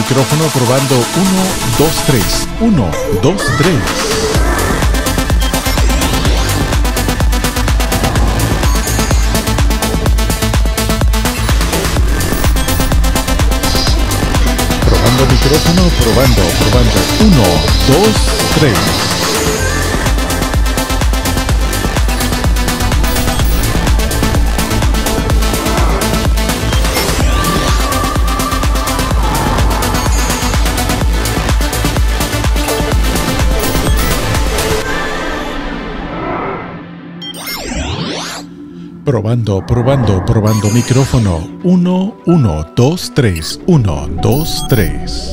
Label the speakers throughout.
Speaker 1: Micrófono, probando 1, 2, 3. 1, 2, 3. Probando micrófono, probando, probando. 1, 2, 3. Probando, probando, probando micrófono. 1, 1, 2, 3. 1, 2, 3.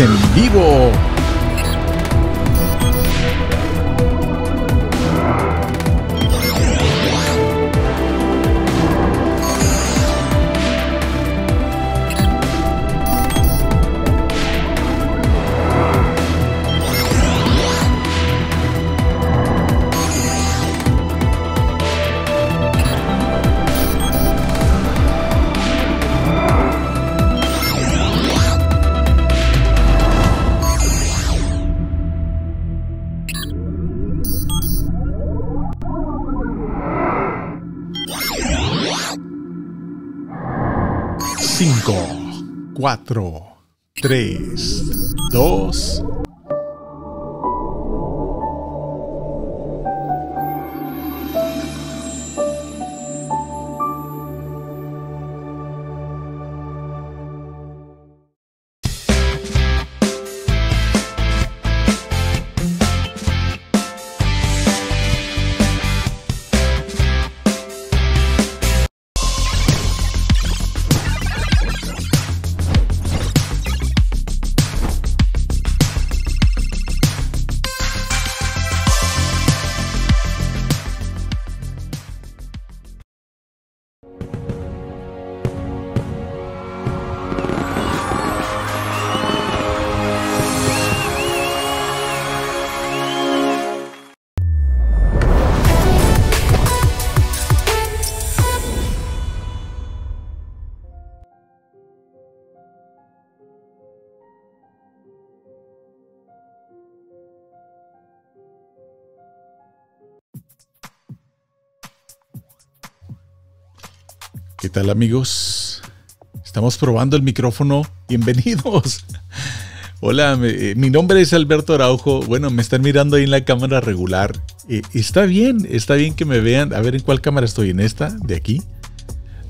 Speaker 1: En 4, 3, 2, ¿Qué tal amigos? Estamos probando el micrófono. Bienvenidos. Hola, eh, mi nombre es Alberto Araujo. Bueno, me están mirando ahí en la cámara regular. Eh, está bien, está bien que me vean. A ver en cuál cámara estoy. ¿En esta? ¿De aquí?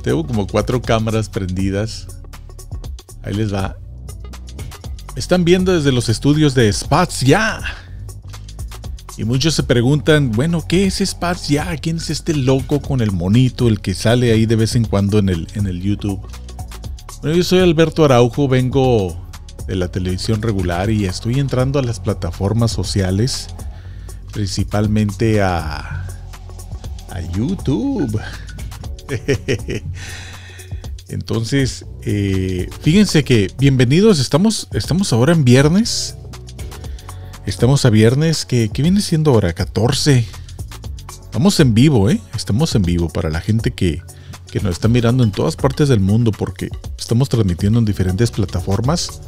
Speaker 1: Tengo como cuatro cámaras prendidas. Ahí les va. Están viendo desde los estudios de Spats Ya. Y muchos se preguntan, bueno, ¿qué es Spats Ya? ¿Quién es este loco con el monito, el que sale ahí de vez en cuando en el, en el YouTube? Bueno, yo soy Alberto Araujo, vengo de la televisión regular y estoy entrando a las plataformas sociales, principalmente a, a YouTube. Entonces, eh, fíjense que bienvenidos, estamos, estamos ahora en viernes. Estamos a viernes, que, viene siendo ahora 14. Estamos en vivo, ¿eh? Estamos en vivo para la gente que, que nos está mirando en todas partes del mundo porque estamos transmitiendo en diferentes plataformas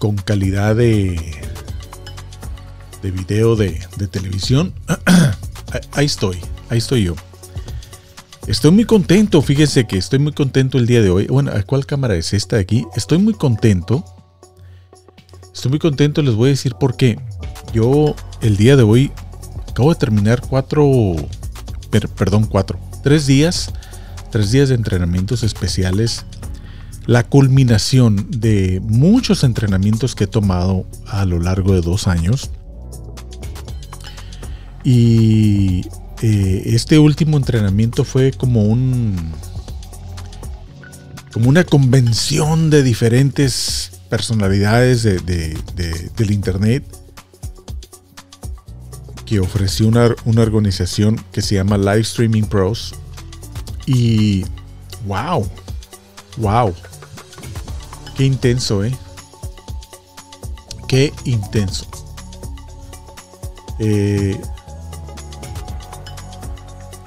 Speaker 1: con calidad de, de video de, de televisión. ahí estoy, ahí estoy yo. Estoy muy contento, fíjese que estoy muy contento el día de hoy. Bueno, ¿cuál cámara es esta de aquí? Estoy muy contento. Estoy muy contento, les voy a decir por qué. Yo el día de hoy acabo de terminar cuatro, perdón, cuatro, tres días, tres días de entrenamientos especiales la culminación de muchos entrenamientos que he tomado a lo largo de dos años. Y eh, este último entrenamiento fue como un. como una convención de diferentes personalidades del internet que ofreció una, una organización que se llama Live Streaming Pros. Y. ¡Wow! ¡Wow! Qué intenso, ¿eh? Qué intenso. Eh,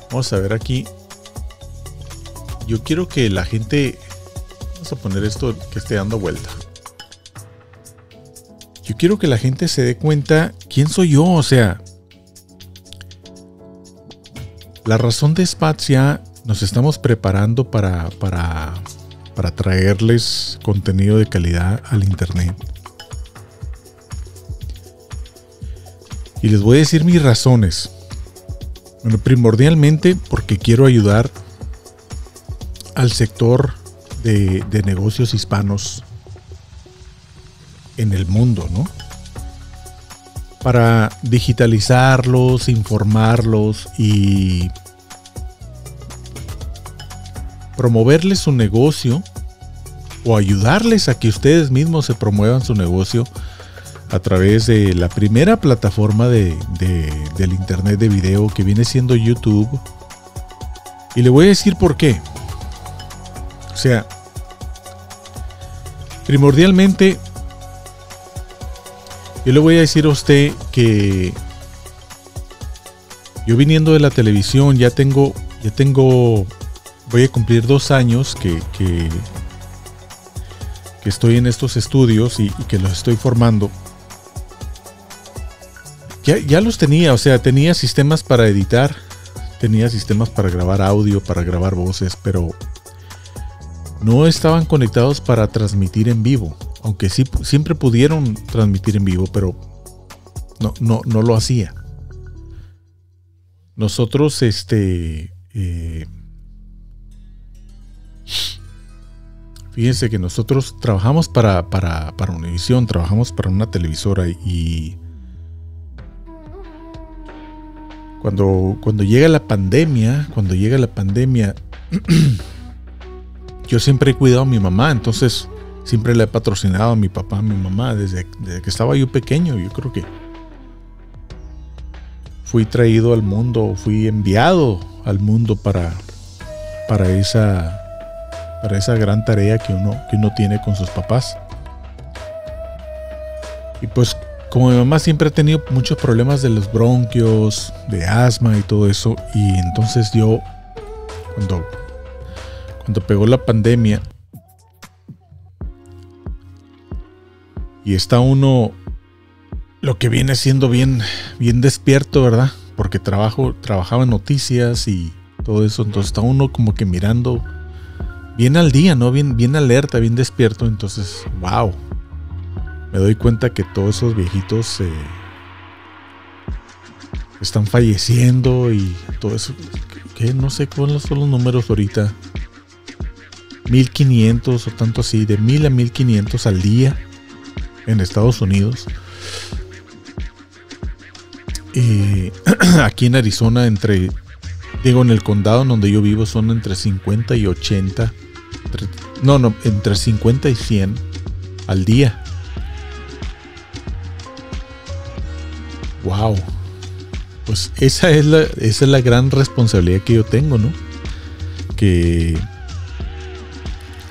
Speaker 1: vamos a ver aquí. Yo quiero que la gente... Vamos a poner esto que esté dando vuelta. Quiero que la gente se dé cuenta quién soy yo, o sea... La razón de Spazia nos estamos preparando para, para para traerles contenido de calidad al Internet. Y les voy a decir mis razones. Bueno, primordialmente porque quiero ayudar al sector de, de negocios hispanos en el mundo, ¿no? Para digitalizarlos, informarlos y promoverles su negocio o ayudarles a que ustedes mismos se promuevan su negocio a través de la primera plataforma de, del internet de video que viene siendo YouTube. Y le voy a decir por qué. O sea, primordialmente, yo le voy a decir a usted que yo viniendo de la televisión ya tengo, ya tengo voy a cumplir dos años que, que, estoy en estos estudios y, que los estoy formando. Ya, ya, los tenía, o sea, tenía sistemas para editar, tenía sistemas para grabar audio, para grabar voces, pero no estaban conectados para transmitir en vivo. Aunque sí, siempre pudieron transmitir en vivo, pero no, no, no lo hacía. Nosotros, este, eh, Fíjense que nosotros trabajamos para, para, para Univision, trabajamos para una televisora y cuando, cuando llega la pandemia, cuando llega la pandemia, yo siempre he cuidado a mi mamá, entonces siempre le he patrocinado a mi papá, a mi mamá, desde, desde que estaba yo pequeño, yo creo que fui traído al mundo, fui enviado al mundo para, para esa para esa gran tarea que uno, que uno tiene con sus papás. Y pues como mi mamá siempre ha tenido muchos problemas de los bronquios, de asma y todo eso, y entonces yo, cuando, cuando pegó la pandemia, y está uno, lo que viene siendo bien, bien despierto, ¿verdad? Porque trabajo, trabajaba en noticias y todo eso, entonces está uno como que mirando bien al día, ¿no? Bien, bien alerta, bien despierto. Entonces, wow. Me doy cuenta que todos esos viejitos eh, están falleciendo y todo eso. Que no sé cuáles son los números ahorita. 1500 o tanto así, de 1000 a 1500 al día en Estados Unidos. Y aquí en Arizona, entre, digo, en el condado donde yo vivo, son entre 50 y 80 no, no, entre 50 y 100 al día. Wow. Pues esa es la, esa es la gran responsabilidad que yo tengo, ¿no? Que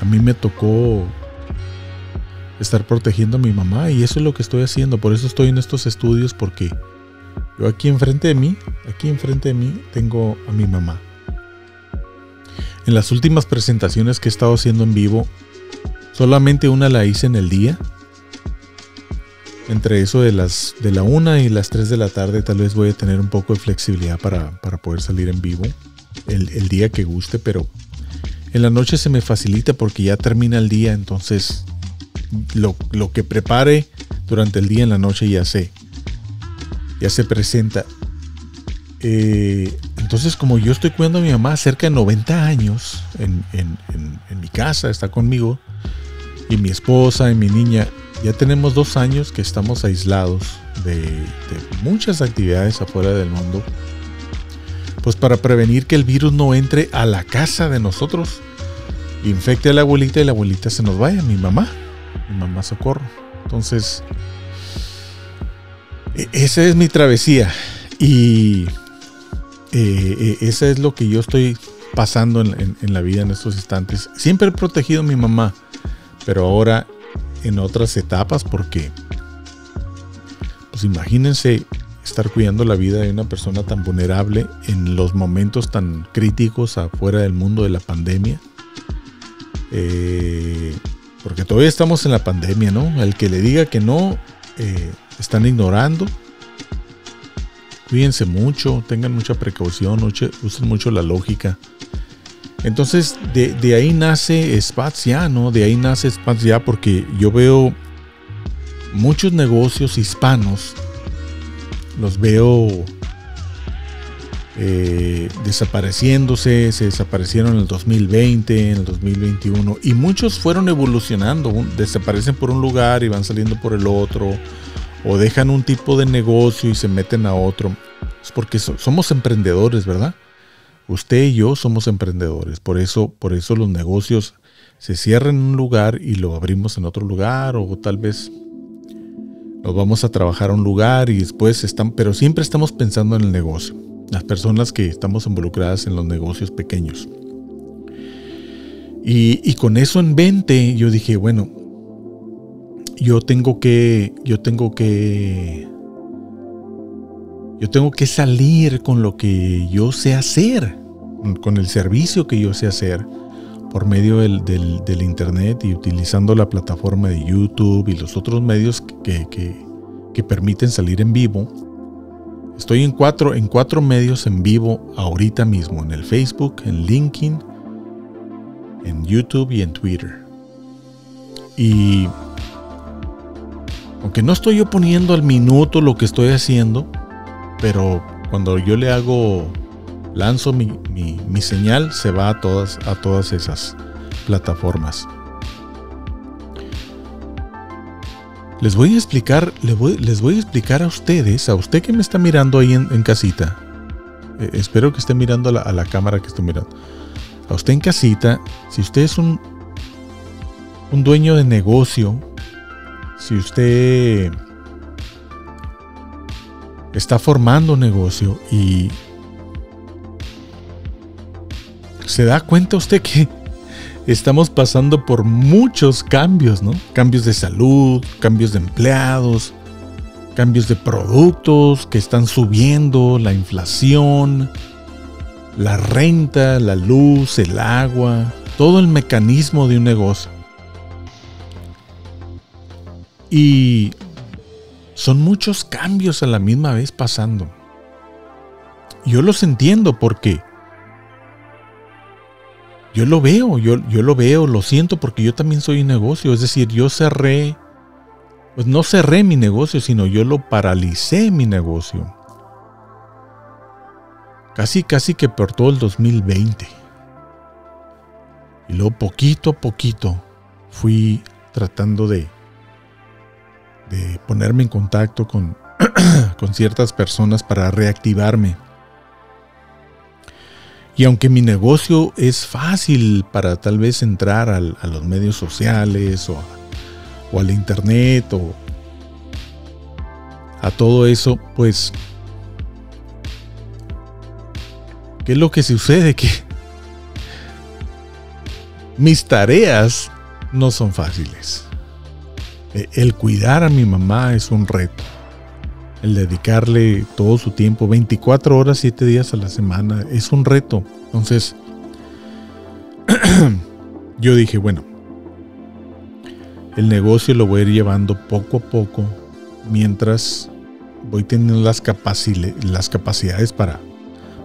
Speaker 1: a mí me tocó estar protegiendo a mi mamá y eso es lo que estoy haciendo. Por eso estoy en estos estudios porque yo aquí enfrente de mí, aquí enfrente de mí tengo a mi mamá. En las últimas presentaciones que he estado haciendo en vivo, solamente una la hice en el día. Entre eso de las de la 1 y las 3 de la tarde tal vez voy a tener un poco de flexibilidad para, poder salir en vivo el día que guste, pero en la noche se me facilita porque ya termina el día, entonces lo, lo que prepare durante el día en la noche ya sé ya se presenta. Eh, entonces, como yo estoy cuidando a mi mamá cerca de 90 años en, mi casa, está conmigo, y mi esposa y mi niña, ya tenemos dos años que estamos aislados de, muchas actividades afuera del mundo, pues para prevenir que el virus no entre a la casa de nosotros, infecte a la abuelita y la abuelita se nos vaya, mi mamá, mamá socorro. Entonces, e, esa es mi travesía y eh, e, esa es lo que yo estoy pasando en, la vida en estos instantes. Siempre he protegido a mi mamá, pero ahora en otras etapas porque, pues imagínense estar cuidando la vida de una persona tan vulnerable en los momentos tan críticos afuera del mundo de la pandemia. Eh, porque todavía estamos en la pandemia, ¿no? El que le diga que no, eh, están ignorando. Cuídense mucho, tengan mucha precaución, usen mucho la lógica. Entonces, de, ahí nace Spazia, ¿no? De ahí nace Spazia porque yo veo muchos negocios hispanos, los veo eh, desapareciéndose, se desaparecieron en el 2020, en el 2021, y muchos fueron evolucionando, desaparecen por un lugar y van saliendo por el otro, o dejan un tipo de negocio y se meten a otro. Es porque somos emprendedores, ¿verdad? Usted y yo somos emprendedores, por eso, por eso los negocios se cierran en un lugar y lo abrimos en otro lugar, o tal vez nos vamos a trabajar a un lugar y después están, pero siempre estamos pensando en el negocio las personas que estamos involucradas en los negocios pequeños. Y, con eso en mente, yo dije, bueno, yo tengo que, yo tengo que, yo tengo que salir con lo que yo sé hacer, con el servicio que yo sé hacer por medio del, Internet y utilizando la plataforma de YouTube y los otros medios que permiten salir en vivo Estoy en cuatro, en cuatro medios en vivo ahorita mismo, en el Facebook, en LinkedIn, en YouTube y en Twitter. Y aunque no estoy yo poniendo al minuto lo que estoy haciendo, pero cuando yo le hago, lanzo mi, mi señal, se va a todas, a todas esas plataformas. Les voy a explicar, les voy, a explicar a ustedes, a usted que me está mirando ahí en, casita. Eh, espero que esté mirando a la, cámara que estoy mirando. A usted en casita, si usted es un, un dueño de negocio, si usted está formando negocio y se da cuenta usted que estamos pasando por muchos cambios, ¿no? Cambios de salud, cambios de empleados, cambios de productos que están subiendo, la inflación, la renta, la luz, el agua, todo el mecanismo de un negocio. Y son muchos cambios a la misma vez pasando. Yo los entiendo porque yo lo veo, yo, yo lo veo, lo siento porque yo también soy un negocio. Es decir, yo cerré, pues no cerré mi negocio, sino yo lo paralicé mi negocio. Casi, casi que por todo el 2020. Y luego poquito a poquito fui tratando de, de ponerme en contacto con, con ciertas personas para reactivarme. Y aunque mi negocio es fácil para tal vez entrar a, los medios sociales o o al internet o a todo eso, pues, ¿qué es lo que sucede? Que mis tareas no son fáciles. E, el cuidar a mi mamá es un reto. El dedicarle todo su tiempo, 24 horas, 7 días a la semana, es un reto. Entonces, yo dije, bueno, el negocio lo voy a ir llevando poco a poco mientras voy teniendo las, las capacidades para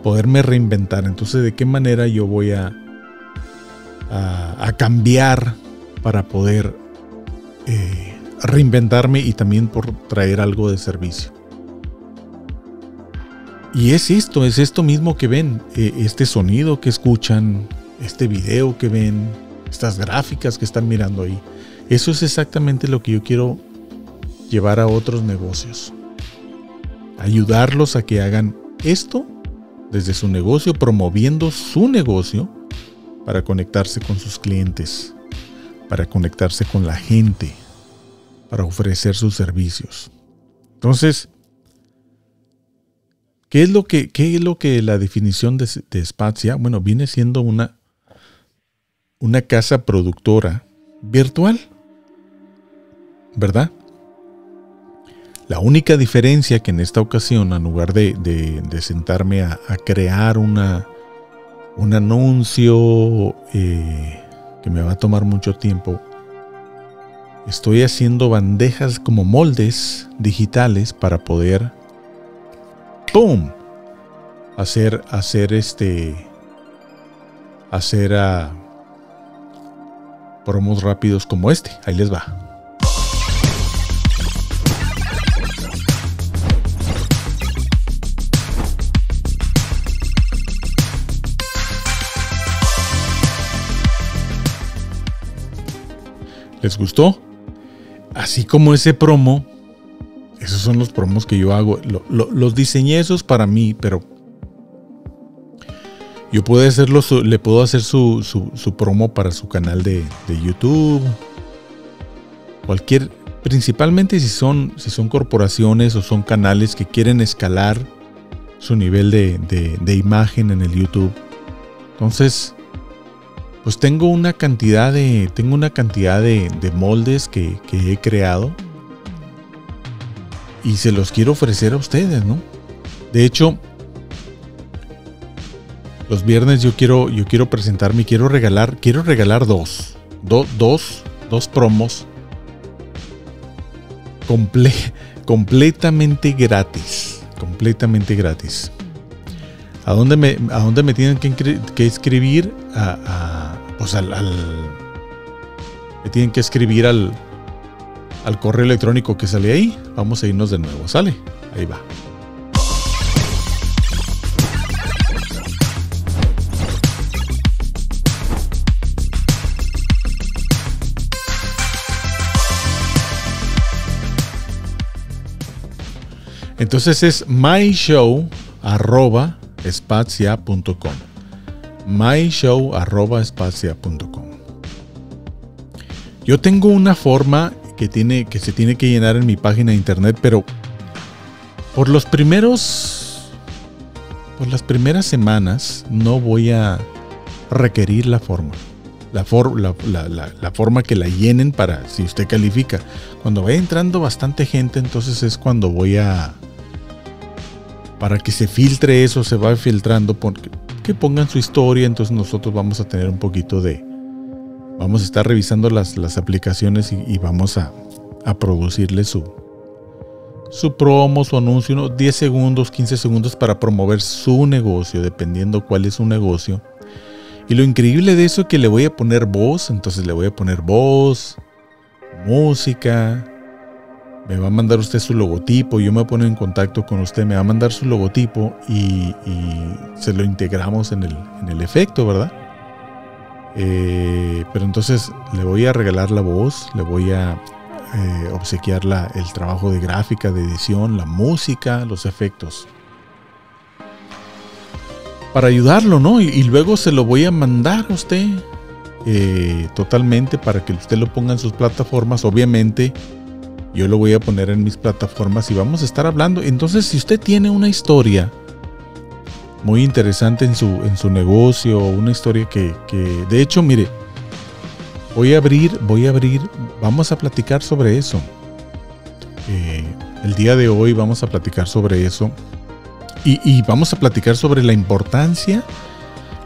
Speaker 1: poderme reinventar. Entonces, ¿de qué manera yo voy a, a, cambiar para poder eh, reinventarme y también por traer algo de servicio? Y es esto, es esto mismo que ven, eh, este sonido que escuchan, este video que ven, estas gráficas que están mirando ahí. Eso es exactamente lo que yo quiero llevar a otros negocios. Ayudarlos a que hagan esto desde su negocio, promoviendo su negocio para conectarse con sus clientes, para conectarse con la gente, para ofrecer sus servicios. Entonces, ¿qué es lo que, qué es lo que la definición de, de? Bueno, viene siendo una, una casa productora virtual, ¿verdad? La única diferencia que en esta ocasión, en lugar de, sentarme a, crear una, un anuncio eh, que me va a tomar mucho tiempo, estoy haciendo bandejas como moldes digitales para poder, ¡pum! Hacer, hacer este, hacer a promos rápidos como este. Ahí les va. ¿Les gustó? Así como ese promo, esos son los promos que yo hago. los diseñé esos para mí, pero yo puedo hacerlo, le puedo hacer su, promo para su canal de, YouTube. Cualquier, principalmente si son, si son corporaciones o son canales que quieren escalar su nivel de, de imagen en el YouTube. Entonces, pues tengo una cantidad de, tengo una cantidad de, moldes que, he creado y se los quiero ofrecer a ustedes, ¿no? De hecho, los viernes yo quiero, yo quiero presentarme, quiero regalar, quiero regalar dos, dos, dos promos completamente gratis, completamente gratis. ¿A dónde me, a dónde me tienen que, escribir? A, pues al, me tienen que escribir al, al correo electrónico que sale ahí. Vamos a irnos de nuevo. Sale. Ahí va. Entonces es myshow arroba espacia.com. myshow.espacia.com. Yo tengo una forma que, tiene, que se tiene que llenar en mi página de internet, pero por los primeros. Por las primeras semanas no voy a requerir la forma. La, la, forma que la llenen para si usted califica. Cuando vaya entrando bastante gente, entonces es cuando voy a, para que se filtre eso, se va filtrando, que pongan su historia, entonces nosotros vamos a tener un poquito de, vamos a estar revisando las, las aplicaciones y, vamos a, a, producirle su, su promo, su anuncio, unos 10 segundos, 15 segundos para promover su negocio, dependiendo cuál es su negocio. Y lo increíble de eso es que le voy a poner voz, entonces le voy a poner voz, música, me va a mandar usted su logotipo, yo me pongo en contacto con usted, me va a mandar su logotipo y, se lo integramos en el, efecto, ¿verdad? Eh, pero entonces le voy a regalar la voz, le voy a eh, obsequiar el trabajo de gráfica, de edición, la música, los efectos. Para ayudarlo, ¿no? Y, y luego se lo voy a mandar a usted eh, totalmente para que usted lo ponga en sus plataformas. Obviamente, yo lo voy a poner en mis plataformas y vamos a estar hablando. Entonces, si usted tiene una historia muy interesante en su, en su negocio, una historia que, que, de hecho, mire, voy a abrir, voy a abrir, vamos a platicar sobre eso. Eh, el día de hoy vamos a platicar sobre eso. Y, vamos a platicar sobre la importancia.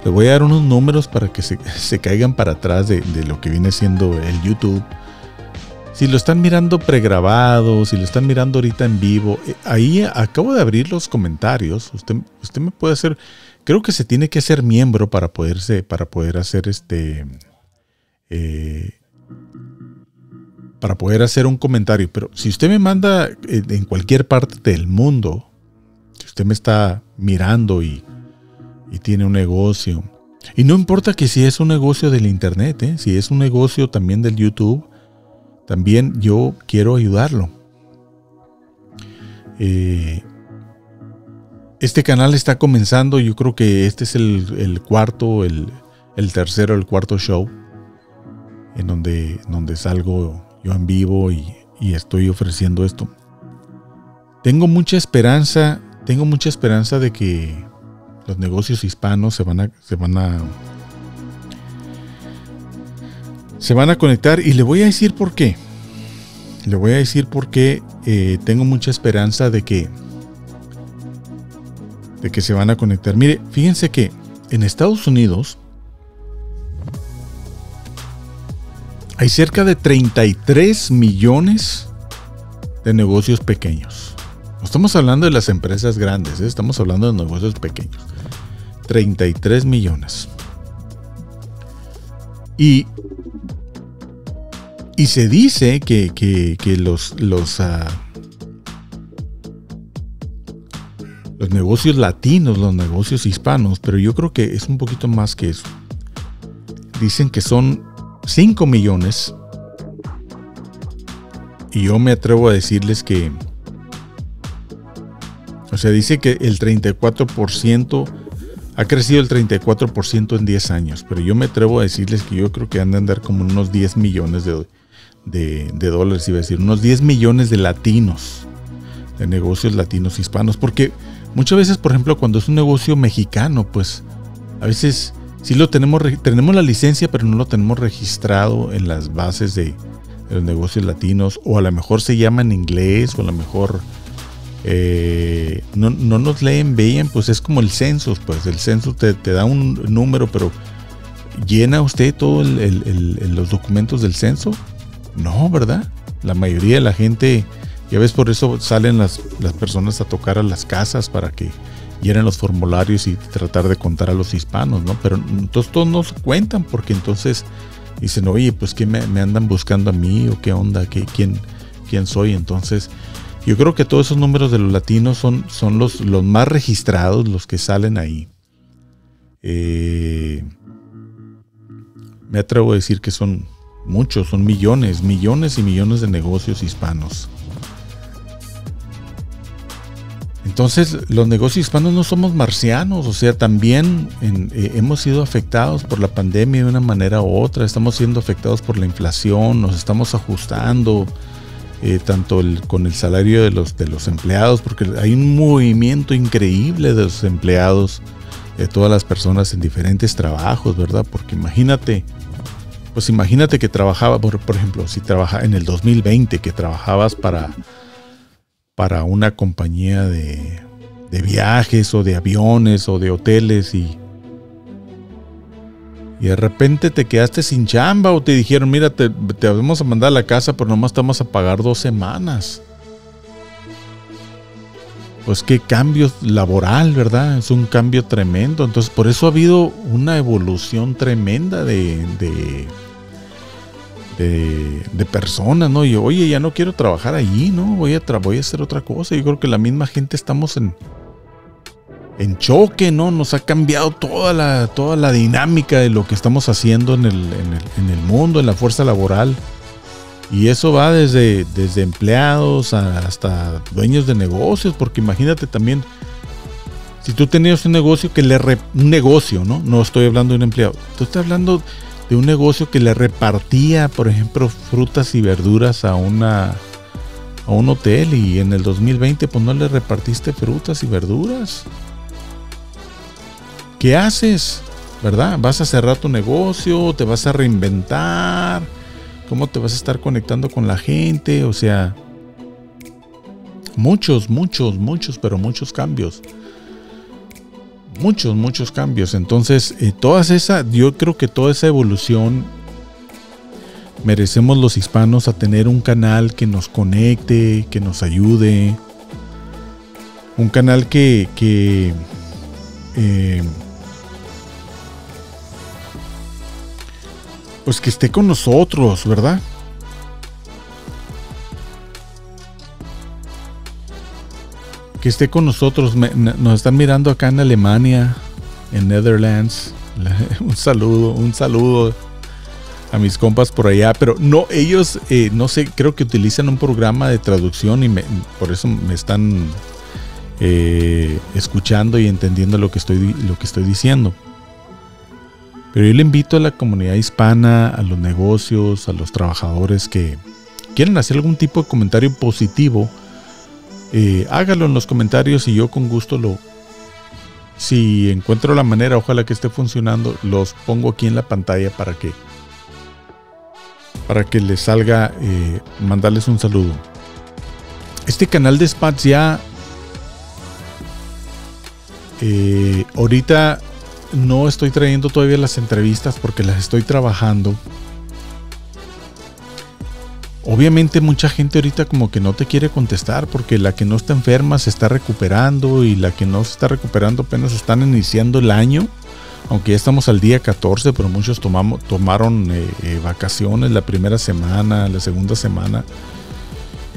Speaker 1: Le voy a dar unos números para que se, caigan para atrás de, de, lo que viene siendo el YouTube. Si lo están mirando pregrabado, si lo están mirando ahorita en vivo, eh, ahí acabo de abrir los comentarios. Usted, usted me puede hacer, creo que se tiene que ser miembro para poderse, para poder hacer este, eh, para poder hacer un comentario. Pero si usted me manda en cualquier parte del mundo, si usted me está mirando y, tiene un negocio, y no importa que si es un negocio del internet, ¿eh? si es un negocio también del YouTube, también yo quiero ayudarlo. Eh, este canal está comenzando, yo creo que este es el, cuarto, el, tercero, el cuarto show en donde, donde salgo yo en vivo y, estoy ofreciendo esto. Tengo mucha esperanza, tengo mucha esperanza de que los negocios hispanos se van se van a, se van a conectar y le voy a decir por qué. Le voy a decir por qué eh, tengo mucha esperanza de que, de que se van a conectar. Mire, fíjense que en Estados Unidos hay cerca de 33 millones de negocios pequeños. No estamos hablando de las empresas grandes, ¿eh? estamos hablando de negocios pequeños. 33 millones. Y, y se dice que, los, los, ah, los negocios latinos, los negocios hispanos, pero yo creo que es un poquito más que eso. Dicen que son 5 millones. Y yo me atrevo a decirles que, o sea, dice que el 34% ha crecido el 34% en 10 años, pero yo me atrevo a decirles que yo creo que han de andar como unos 10 millones de, de, dólares, iba a decir, unos 10 millones de latinos, de negocios latinos hispanos, porque muchas veces, por ejemplo, cuando es un negocio mexicano, pues a veces Sí lo tenemos, tenemos la licencia, pero no lo tenemos registrado en las bases de, los negocios latinos, o a lo mejor se llama en inglés, o a lo mejor eh, no, nos leen bien, pues es como el censo, pues el censo te, da un número, pero ¿llena usted todos los documentos del censo? No, ¿verdad? La mayoría de la gente, ya ves, por eso salen las, las personas a tocar a las casas para que llenen los formularios y tratar de contar a los hispanos, ¿no? Pero entonces todos no se cuentan porque entonces dicen, oye, pues que me, andan buscando a mí o qué onda, ¿Qué, quién, quién soy. Entonces, yo creo que todos esos números de los latinos son, son los, los más registrados, los que salen ahí. Eh, me atrevo a decir que son muchos, son millones, millones y millones de negocios hispanos. Entonces, los negocios hispanos no somos marcianos, o sea, también eh, hemos sido afectados por la pandemia de una manera u otra, estamos siendo afectados por la inflación, nos estamos ajustando eh, tanto con el salario de los, de los empleados, porque hay un movimiento increíble de los empleados, de todas las personas en diferentes trabajos, ¿verdad? Porque imagínate, pues imagínate que trabajaba, por, por ejemplo, si trabaja en el 2020, que trabajabas para para una compañía de, viajes o de aviones o de hoteles y, y de repente te quedaste sin chamba o te dijeron, mira, te, vamos a mandar a la casa, pero nomás estamos a pagar dos semanas. Pues qué cambio laboral, ¿verdad? Es un cambio tremendo. Entonces, por eso ha habido una evolución tremenda de, de, personas, ¿no? Y oye, ya no quiero trabajar allí, ¿no? Voy a, voy a hacer otra cosa. Yo creo que la misma gente estamos en, en choque, ¿no? Nos ha cambiado toda la, toda la dinámica de lo que estamos haciendo en el, en el, mundo, en la fuerza laboral. Y eso va desde, desde empleados hasta dueños de negocios, porque imagínate también, si tú tenías un negocio que le... un negocio, ¿no? No estoy hablando de un empleado. Tú estás hablando de un negocio que le repartía, por ejemplo, frutas y verduras a una a un hotel y en el 2020 pues no le repartiste frutas y verduras. ¿Qué haces? ¿Verdad? ¿Vas a cerrar tu negocio? ¿Te vas a reinventar? ¿Cómo te vas a estar conectando con la gente? O sea, muchos, muchos, muchos, pero muchos cambios. Muchos, muchos cambios. Entonces, eh, todas esa, yo creo que toda esa evolución merecemos los hispanos a tener un canal que nos conecte, que nos ayude. Un canal que, que eh, pues que esté con nosotros, ¿verdad? Que esté con nosotros. nos están mirando acá en Alemania, en Netherlands. Un saludo, un saludo a mis compas por allá, pero no, ellos, eh, no sé, creo que utilizan un programa de traducción y por eso me están eh, escuchando y entendiendo lo que, estoy, lo que estoy diciendo. Pero yo le invito a la comunidad hispana, a los negocios, a los trabajadores que quieren hacer algún tipo de comentario positivo, eh, hágalo en los comentarios y yo con gusto lo... Si encuentro la manera, ojalá que esté funcionando, los pongo aquí en la pantalla para que para que les salga eh, mandarles un saludo. Este canal de Spats ya eh, ahorita no estoy trayendo todavía las entrevistas porque las estoy trabajando. Obviamente mucha gente ahorita como que no te quiere contestar porque la que no está enferma se está recuperando y la que no se está recuperando apenas están iniciando el año. Aunque ya estamos al día 14, pero muchos tomamos, tomaron eh, eh, vacaciones la primera semana, la segunda semana.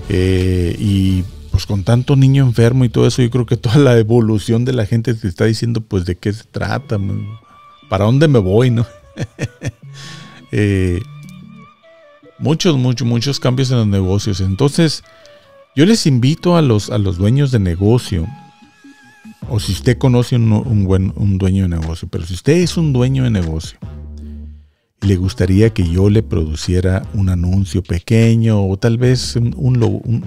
Speaker 1: Eh, y pues con tanto niño enfermo y todo eso, yo creo que toda la evolución de la gente te está diciendo pues de qué se trata, para dónde me voy, ¿no? Eh, muchos, muchos, muchos cambios en los negocios. Entonces, yo les invito a los, a los dueños de negocio, o si usted conoce un, buen, un dueño de negocio, pero si usted es un dueño de negocio le gustaría que yo le produciera un anuncio pequeño o tal vez un, un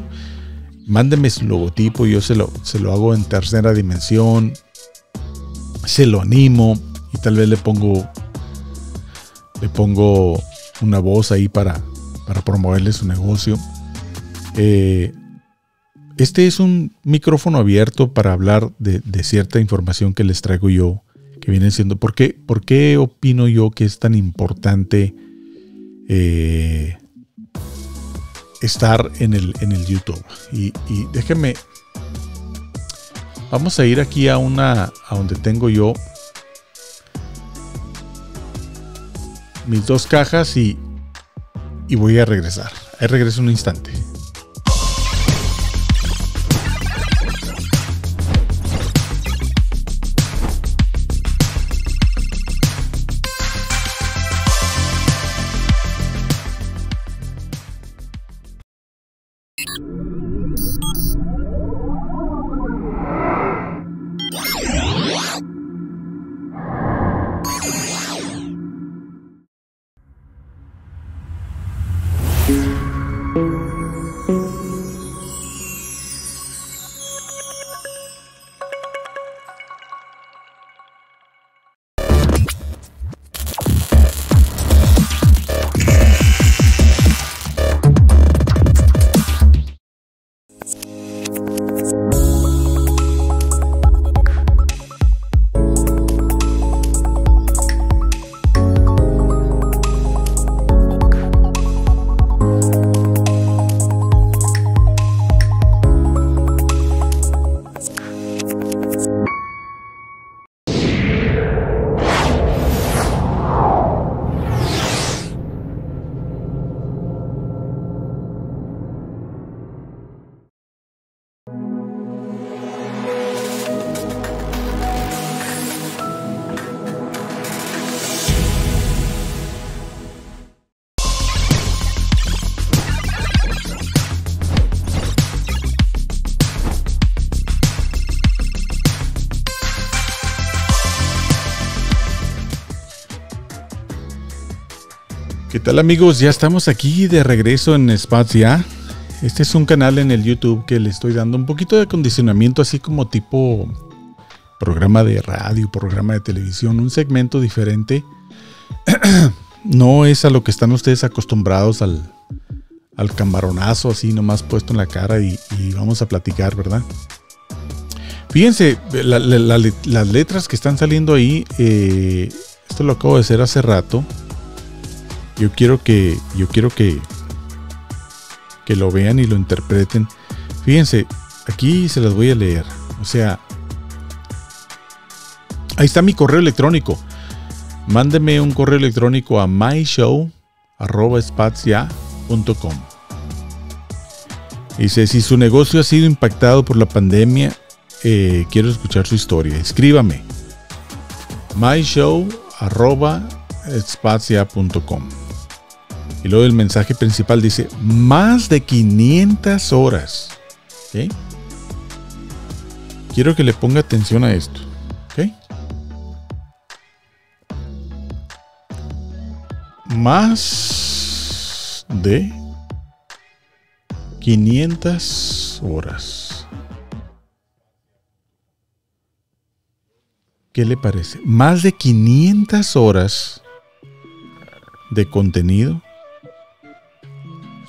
Speaker 1: mándeme su logotipo, yo se lo, se lo hago en tercera dimensión, se lo animo y tal vez le pongo, le pongo una voz ahí para, para promoverle su negocio. Eh, este es un micrófono abierto para hablar de, cierta información que les traigo yo, que viene siendo, ¿por qué, por qué opino yo que es tan importante eh, estar en el, en el YouTube. Y, y déjenme, vamos a ir aquí a una, a donde tengo yo mis dos cajas y, y voy a regresar. Ahí regreso un instante. Tal amigos? Ya estamos aquí de regreso en ya. Este es un canal en el YouTube que le estoy dando un poquito de acondicionamiento así como tipo programa de radio, programa de televisión, un segmento diferente. no es a lo que están ustedes acostumbrados al, al camaronazo así nomás puesto en la cara y, vamos a platicar, ¿verdad? Fíjense, las letras que están saliendo ahí, eh, esto lo acabo de hacer hace rato. Yo quiero que, yo quiero que, que lo vean y lo interpreten. Fíjense, aquí se las voy a leer. O sea, ahí está mi correo electrónico. Mándeme un correo electrónico a myshow.com. Dice, si su negocio ha sido impactado por la pandemia, eh, quiero escuchar su historia. Escríbame. myshow.com. Y luego el mensaje principal dice, más de 500 horas. Quiero que le ponga atención a esto. Más de 500 horas. ¿Qué le parece? Más de 500 horas de contenido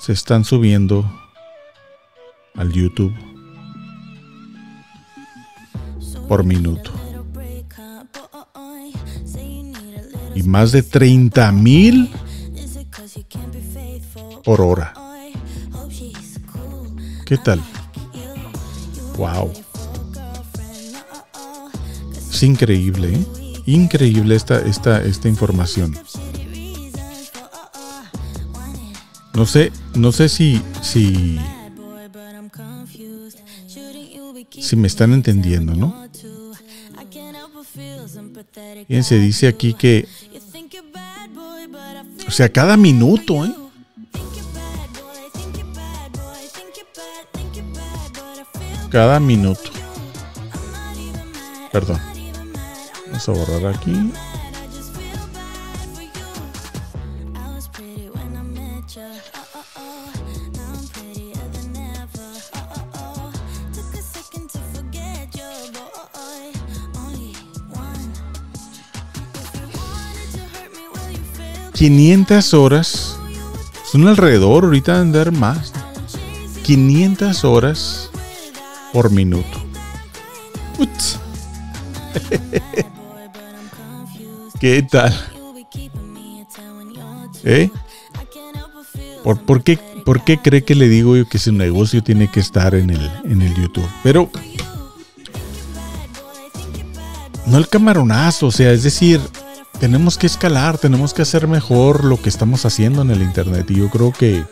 Speaker 1: se están subiendo al YouTube por minuto. Y más de 30 mil por hora. ¿Qué tal? Wow. Es increíble, ¿eh? Increíble esta, esta, esta información. No sé, no sé si, si, si me están entendiendo, ¿no? se dice aquí que, o sea, cada minuto, ¿eh? Cada minuto. Perdón. Vamos a borrar aquí. 500 horas. Son alrededor, ahorita andar más. 500 horas por minuto. ¿Qué tal? ¿Eh? ¿Por, por, qué, ¿Por qué cree que le digo yo que su negocio tiene que estar en el, en el YouTube? Pero no el camaronazo, o sea, es decir, tenemos que escalar, tenemos que hacer mejor lo que estamos haciendo en el Internet. Y yo creo que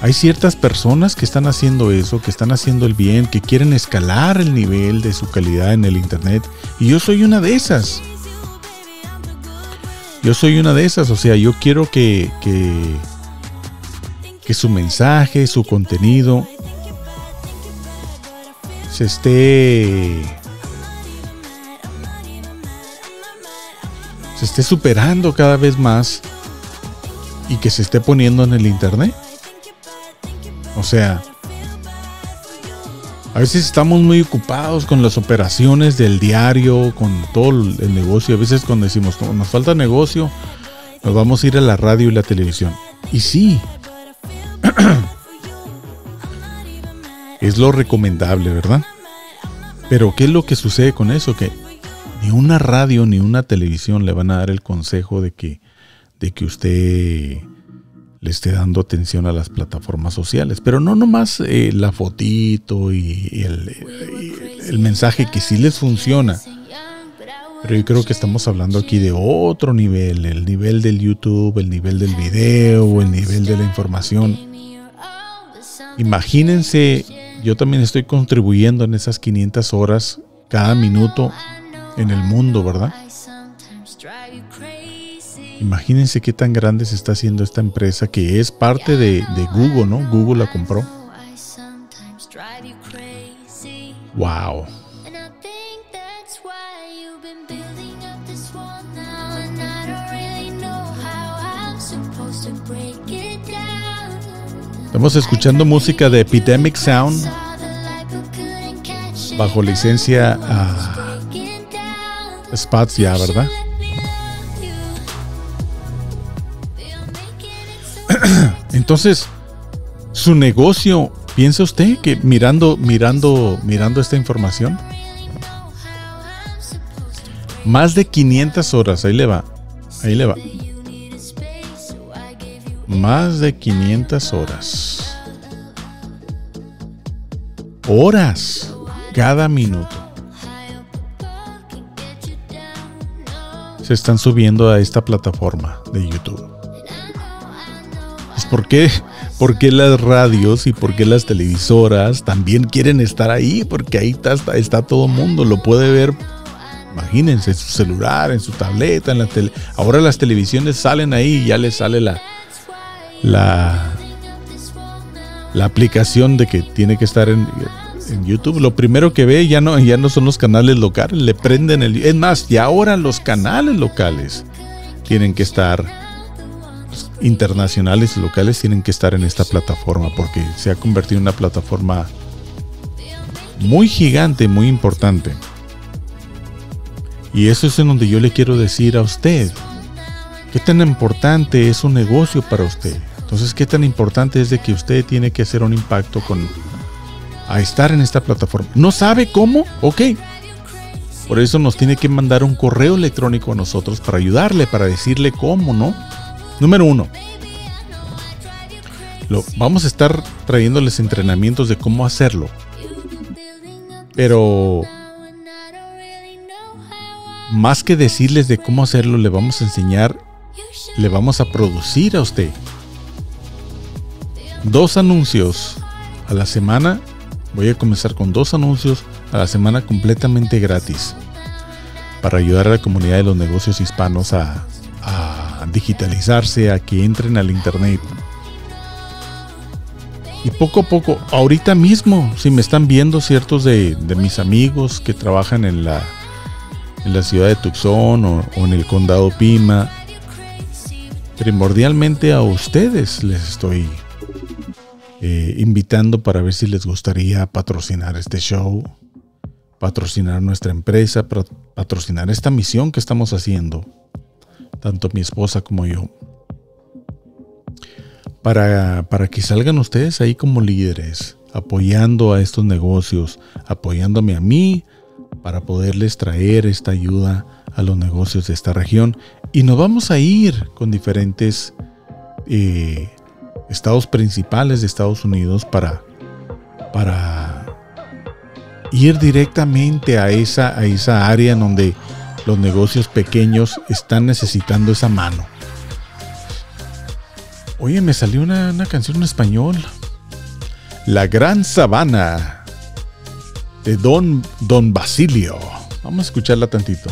Speaker 1: hay ciertas personas que están haciendo eso, que están haciendo el bien, que quieren escalar el nivel de su calidad en el Internet. Y yo soy una de esas. Yo soy una de esas, o sea, yo quiero que, que, su mensaje, su contenido se esté se esté superando cada vez más y que se esté poniendo en el internet. O sea, a veces estamos muy ocupados con las operaciones del diario, con todo el negocio. A veces cuando decimos, nos falta negocio, nos vamos a ir a la radio y la televisión. Y sí, es lo recomendable, ¿verdad? Pero ¿qué es lo que sucede con eso? Que ni una radio ni una televisión le van a dar el consejo de que, de que usted le esté dando atención a las plataformas sociales. Pero no nomás eh, la fotito y, el, el, mensaje que sí les funciona. Pero yo creo que estamos hablando aquí de otro nivel, el nivel del YouTube, el nivel del video, el nivel de la información. Imagínense, yo también estoy contribuyendo en esas 500 horas cada minuto en el mundo, ¿verdad? Imagínense qué tan grande se está haciendo esta empresa que es parte de, Google, ¿no? Google la compró. Wow. Estamos escuchando música de Epidemic Sound bajo licencia ah, Spots ya, ¿verdad? Entonces, su negocio, ¿piensa usted que mirando, mirando, mirando esta información? Más de 500 horas, ahí le va, ahí le va. Más de 500 horas. Horas cada minuto. Se están subiendo a esta plataforma de YouTube. ¿Por qué, ¿Por qué las radios y por qué las televisoras también quieren estar ahí? Porque ahí está, está todo el mundo, lo puede ver imagínense, en su celular, en su tableta, en la tele. Ahora las televisiones salen ahí y ya les sale la, la, la aplicación de que tiene que estar en, en, YouTube. Lo primero que ve ya no, ya no son los canales locales, le prenden el... Es más, y ahora los canales locales tienen que estar internacionales y locales tienen que estar en esta plataforma porque se ha convertido en una plataforma muy gigante, muy importante. Y eso es en donde yo le quiero decir a usted, qué tan importante es un negocio para usted. Entonces, qué tan importante es de que usted tiene que hacer un impacto con a estar en esta plataforma. ¿No sabe cómo? Ok. Por eso nos tiene que mandar un correo electrónico a nosotros para ayudarle, para decirle cómo, ¿no? Número uno, lo, vamos a estar trayéndoles entrenamientos de cómo hacerlo. Pero más que decirles de cómo hacerlo, le vamos a enseñar, le vamos a producir a usted dos anuncios a la semana. Voy a comenzar con dos anuncios a la semana completamente gratis para ayudar a la comunidad de los negocios hispanos a, digitalizarse, a que entren al Internet. Y poco a poco, ahorita mismo, si me están viendo ciertos de, mis amigos que trabajan en la, en la ciudad de Tucson o, en el condado Pima, primordialmente a ustedes les estoy eh, invitando para ver si les gustaría patrocinar este show, patrocinar nuestra empresa, patrocinar esta misión que estamos haciendo tanto mi esposa como yo. Para, para que salgan ustedes ahí como líderes, apoyando a estos negocios, apoyándome a mí para poderles traer esta ayuda a los negocios de esta región. Y nos vamos a ir con diferentes eh, estados principales de Estados Unidos para, para ir directamente a esa, a esa área en donde los negocios pequeños están necesitando esa mano. Oye, me salió una, canción en español. La Gran Sabana de Don, Don Basilio. Vamos a escucharla tantito.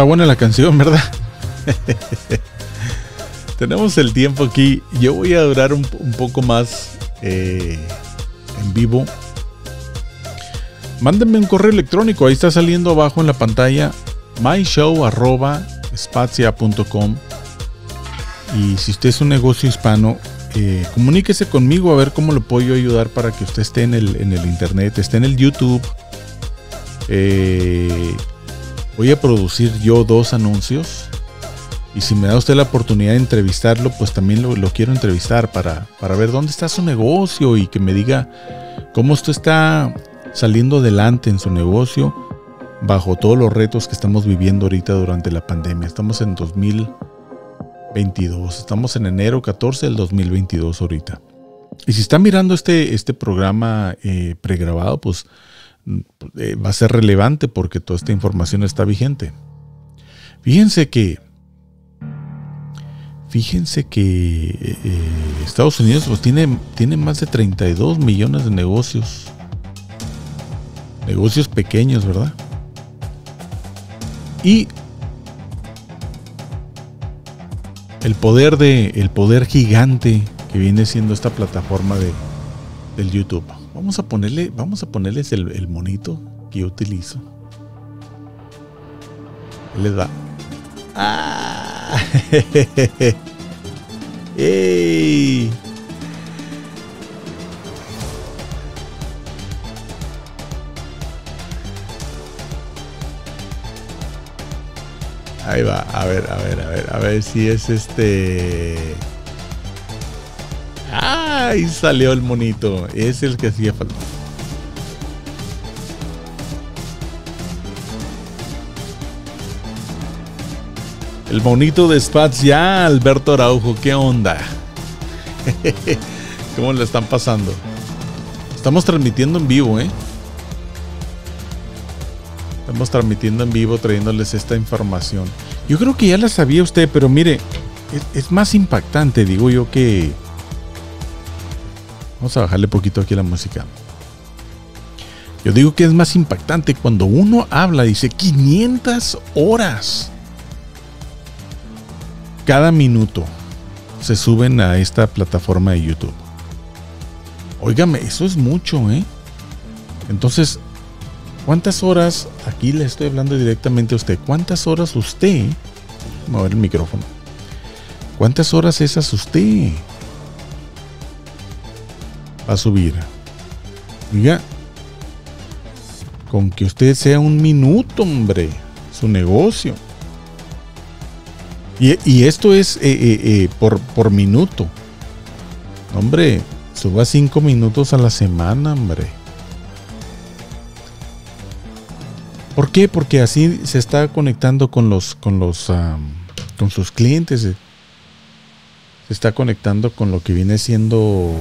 Speaker 1: Está buena la canción, ¿verdad? Tenemos el tiempo aquí. Yo voy a durar un, poco más eh, en vivo. Mándenme un correo electrónico. Ahí está saliendo abajo en la pantalla. myshow.spacia.com Y si usted es un negocio hispano, eh, comuníquese conmigo a ver cómo le puedo ayudar para que usted esté en el, en el internet, esté en el YouTube. Eh, voy a producir yo dos anuncios. Y si me da usted la oportunidad de entrevistarlo, pues también lo, quiero entrevistar para, para, ver dónde está su negocio y que me diga cómo usted está saliendo adelante en su negocio bajo todos los retos que estamos viviendo ahorita durante la pandemia. Estamos en 2022, estamos en enero 14 del 2022 ahorita. Y si está mirando este, este programa eh, pregrabado, pues eh, va a ser relevante porque toda esta información está vigente. Fíjense que Fíjense que eh, Estados Unidos pues, tiene, tiene más de 32 millones de negocios. Negocios pequeños, ¿verdad? Y el poder de el poder gigante que viene siendo esta plataforma de, del YouTube. Vamos a ponerle, vamos a ponerles el, monito que yo utilizo. Les da. ¡Ah! ¡Ey! Ahí va, a ver, a ver, a ver, a ver si es este. ¡Ay! Salió el monito. Es el que hacía falta. El monito de Spats ya, Alberto Araujo, ¿qué onda? ¿Cómo le están pasando? Estamos transmitiendo en vivo, ¿eh? Estamos transmitiendo en vivo trayéndoles esta información. Yo creo que ya la sabía usted, pero mire, es, más impactante, digo yo, que... Vamos a bajarle poquito aquí la música. Yo digo que es más impactante cuando uno habla, dice 500 horas cada minuto se suben a esta plataforma de YouTube. Óigame, eso es mucho, ¿eh? Entonces, ¿cuántas horas, aquí le estoy hablando directamente a usted, cuántas horas usted, vamos a ver el micrófono, cuántas horas esas usted a subir? Diga, con que usted sea un minuto, hombre, su negocio. Y, esto es eh, eh, eh, por, por minuto. Hombre, suba cinco minutos a la semana, hombre. ¿Por qué? Porque así se está conectando con los, con los, con sus clientes. Se está conectando con lo que viene siendo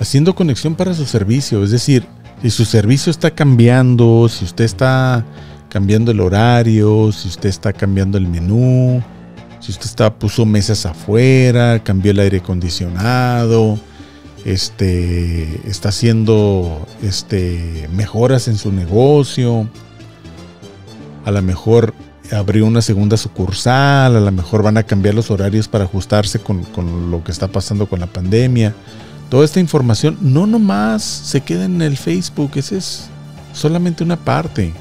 Speaker 1: haciendo conexión para su servicio. Es decir, si su servicio está cambiando, si usted está cambiando el horario, si usted está cambiando el menú, si usted está, puso mesas afuera, cambió el aire acondicionado, este, está haciendo este, mejoras en su negocio, a lo mejor abrió una segunda sucursal, a lo mejor van a cambiar los horarios para ajustarse con, con lo que está pasando con la pandemia. Toda esta información no nomás se queda en el Facebook, esa es solamente una parte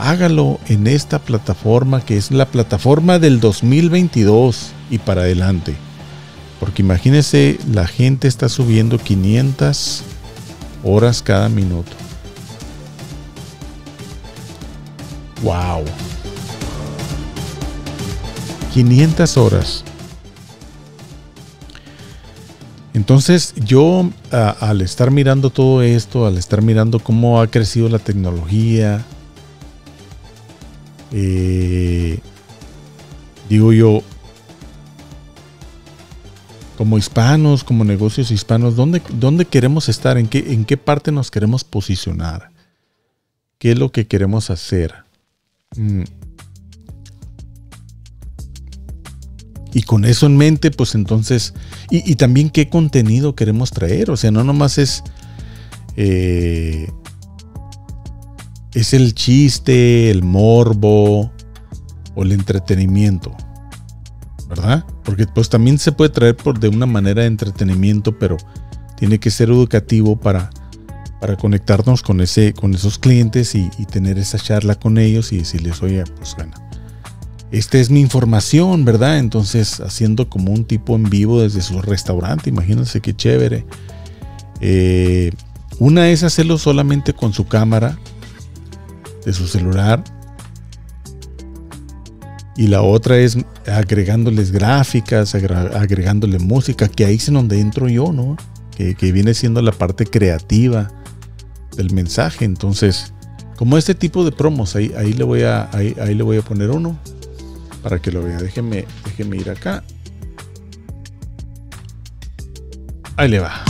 Speaker 1: hágalo en esta plataforma que es la plataforma del 2022 y para adelante. Porque imagínense, la gente está subiendo 500 horas cada minuto. ¡Wow! 500 horas. Entonces yo al estar mirando todo esto, al estar mirando cómo ha crecido la tecnología, eh, digo yo, como hispanos, como negocios hispanos, ¿dónde, dónde queremos estar? ¿En qué, ¿En qué parte nos queremos posicionar? ¿Qué es lo que queremos hacer? Mm. Y con eso en mente, pues entonces, y, también qué contenido queremos traer. O sea, no nomás es eh, es el chiste, el morbo o el entretenimiento. ¿Verdad? Porque pues también se puede traer por de una manera de entretenimiento, pero tiene que ser educativo para, para conectarnos con, ese, con esos clientes y, tener esa charla con ellos y decirles, oye, pues bueno, esta es mi información, ¿verdad? Entonces, haciendo como un tipo en vivo desde su restaurante, imagínense qué chévere. Eh, una es hacerlo solamente con su cámara de su celular. Y la otra es agregándoles gráficas, agregándole música, que ahí es en donde entro yo, ¿no? Que, viene siendo la parte creativa del mensaje. Entonces, como este tipo de promos, ahí, le, voy a, ahí le voy a poner uno para que lo vea. Déjenme, déjenme ir acá. Ahí le va.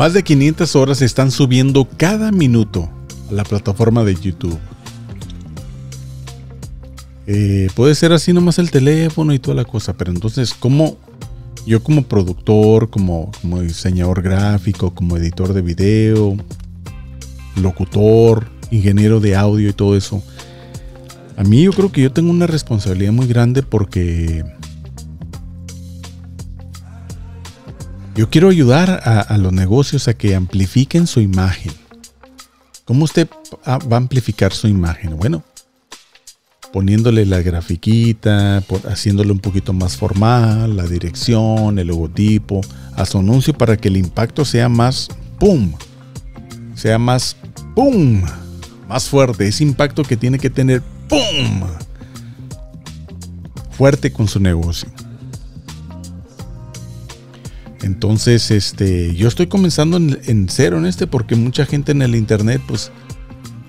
Speaker 1: Más de 500 horas están subiendo cada minuto a la plataforma de YouTube. Eh, puede ser así nomás el teléfono y toda la cosa, pero entonces, ¿cómo yo como productor, como diseñador gráfico, como editor de video, locutor, ingeniero de audio y todo eso, a mí yo creo que yo tengo una responsabilidad muy grande porque Yo quiero ayudar a, los negocios a que amplifiquen su imagen. ¿Cómo usted va a amplificar su imagen? Bueno, poniéndole la grafiquita, haciéndole un poquito más formal, la dirección, el logotipo, a su anuncio para que el impacto sea más ¡pum! Sea más ¡pum! Más fuerte. Ese impacto que tiene que tener ¡pum! Fuerte con su negocio. Entonces, este, yo estoy comenzando en, cero en este porque mucha gente en el internet, pues,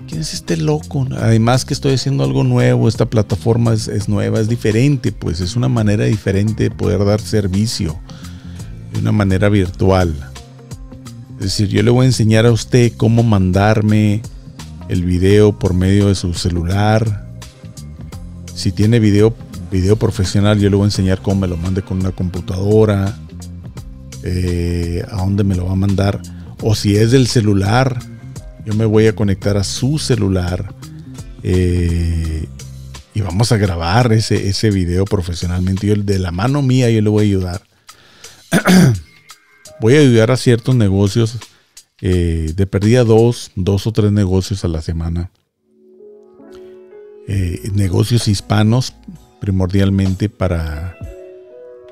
Speaker 1: ¿quién es este loco? Además que estoy haciendo algo nuevo, esta plataforma es, nueva, es diferente, pues es una manera diferente de poder dar servicio de una manera virtual. Es decir, yo le voy a enseñar a usted cómo mandarme el video por medio de su celular. Si tiene video, video profesional, yo le voy a enseñar cómo me lo mande con una computadora eh, a dónde me lo va a mandar. O si es del celular, yo me voy a conectar a su celular eh, y vamos a grabar ese, ese video profesionalmente. Yo de la mano mía yo le voy a ayudar. voy a ayudar a ciertos negocios eh, de perdida dos, dos o tres negocios a la semana. negocios hispanos primordialmente para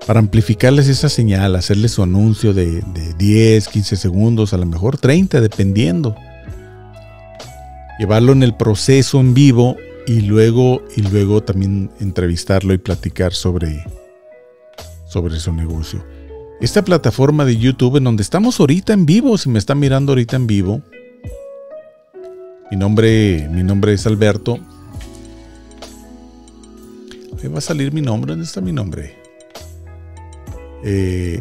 Speaker 1: para amplificarles esa señal, hacerles su anuncio de, 10, 15 segundos, a lo mejor 30, dependiendo. Llevarlo en el proceso en vivo y luego, y luego también entrevistarlo y platicar sobre, sobre su negocio. Esta plataforma de YouTube en donde estamos ahorita en vivo, si me están mirando ahorita en vivo, mi nombre, mi nombre es Alberto. Va a salir mi nombre. ¿Dónde está mi nombre? Eh,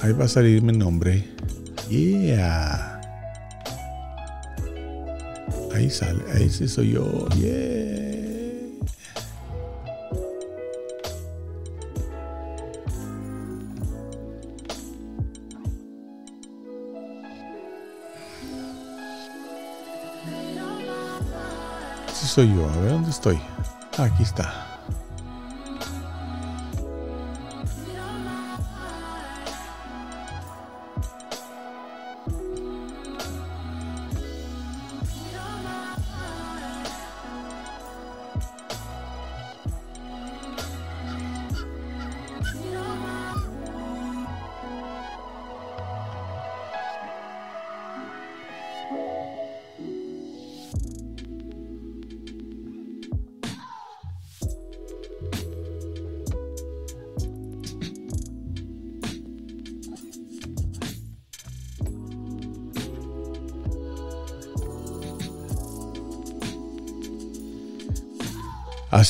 Speaker 1: ahí va a salir mi nombre. Yeah. Ahí sale. Ahí sí soy yo. Yeah. soy yo. A ver dónde estoy. Aquí está.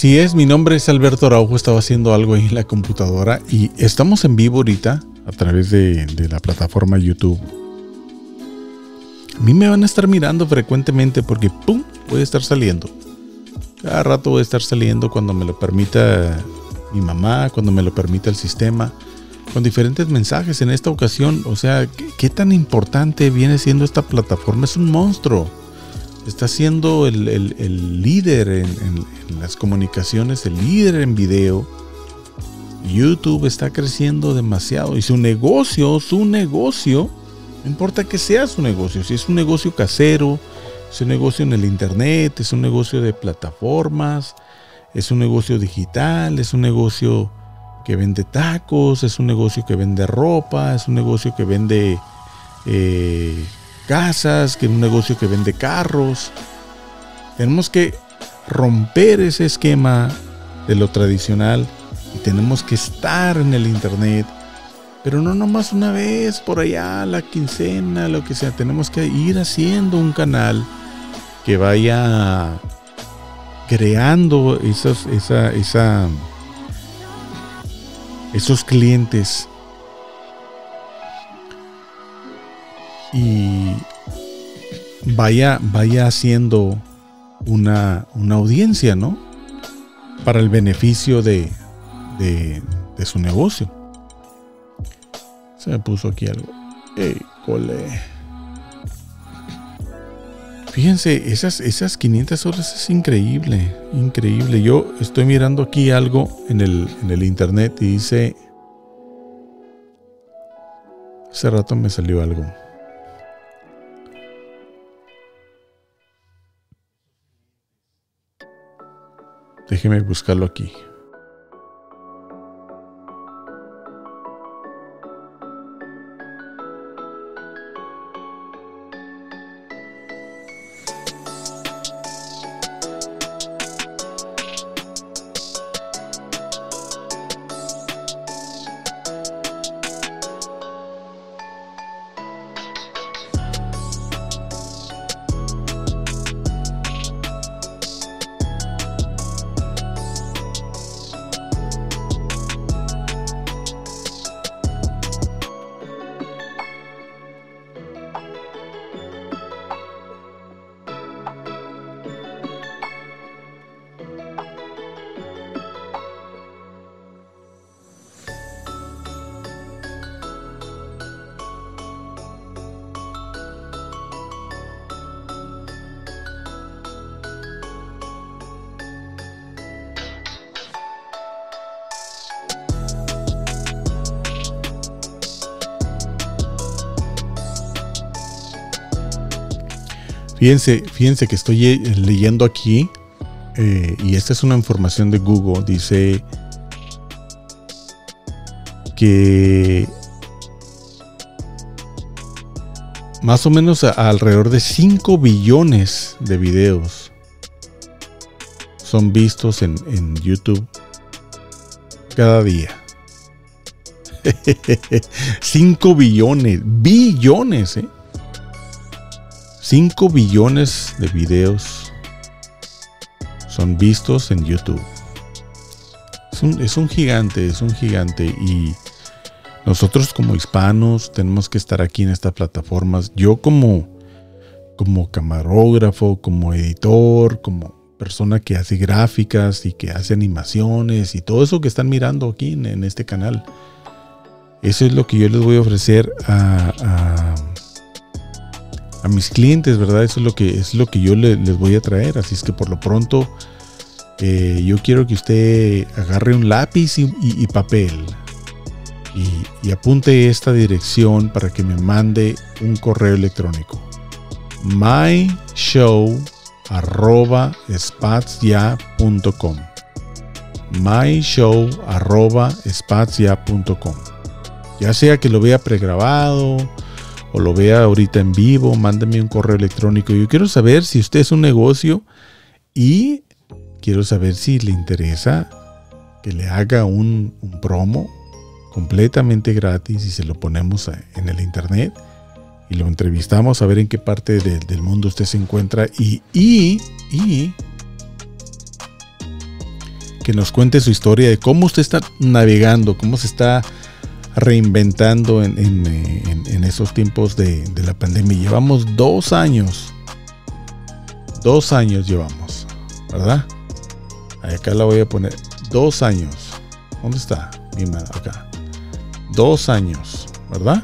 Speaker 1: Así es, mi nombre es Alberto Araujo, estaba haciendo algo ahí en la computadora y estamos en vivo ahorita a través de, la plataforma YouTube. A mí me van a estar mirando frecuentemente porque ¡pum! voy a estar saliendo. Cada rato voy a estar saliendo cuando me lo permita mi mamá, cuando me lo permita el sistema, con diferentes mensajes. En esta ocasión, o sea, ¿qué, tan importante viene siendo esta plataforma? Es un monstruo está siendo el, líder en, las comunicaciones, el líder en video. YouTube está creciendo demasiado y su negocio, su negocio, no importa que sea su negocio, si es un negocio casero, es un negocio en el internet, es un negocio de plataformas, es un negocio digital, es un negocio que vende tacos, es un negocio que vende ropa, es un negocio que vende eh, casas, que un negocio que vende carros. Tenemos que romper ese esquema de lo tradicional y tenemos que estar en el internet. Pero no nomás una vez por allá, la quincena, lo que sea. Tenemos que ir haciendo un canal que vaya creando esos, esa, esa, esos clientes y vaya, vaya haciendo una, audiencia, ¿no? Para el beneficio de, de, su negocio. Se me puso aquí algo. Ey, cole. Fíjense, esas, esas 500 horas es increíble, increíble. Yo estoy mirando aquí algo en el, en el internet y dice... Hace rato me salió algo. Déjeme buscarlo aquí. Fíjense, fíjense que estoy eh, leyendo aquí, eh, y esta es una información de Google, dice, que más o menos alrededor de 5 billones de videos son vistos en, en YouTube cada día. 5 billones, billones, ¿eh? 5 billones de videos son vistos en YouTube. Es un, es un, gigante, es un gigante y nosotros como hispanos tenemos que estar aquí en estas plataformas. Yo como, como camarógrafo, como editor, como persona que hace gráficas y que hace animaciones y todo eso que están mirando aquí en, este canal. Eso es lo que yo les voy a ofrecer a, a, mis clientes, ¿verdad? Eso es lo que, es lo que yo les voy a traer. Así es que por lo pronto eh, yo quiero que usted agarre un lápiz y papel y, apunte esta dirección para que me mande un correo electrónico. myshow@spatsya.com myshow@spatsya.com Ya sea que lo vea pregrabado o lo vea ahorita en vivo, mándeme un correo electrónico. Yo quiero saber si usted es un negocio y quiero saber si le interesa que le haga un, un promo completamente gratis y se lo ponemos en el internet y lo entrevistamos a ver en qué parte del mundo usted se encuentra y, y, y que nos cuente su historia de cómo usted está navegando, cómo se está reinventando en, en, esos tiempos de, la pandemia. Llevamos dos años, dos años llevamos, ¿verdad? Acá la voy a poner, dos años. ¿Dónde está? Acá dos años, ¿verdad?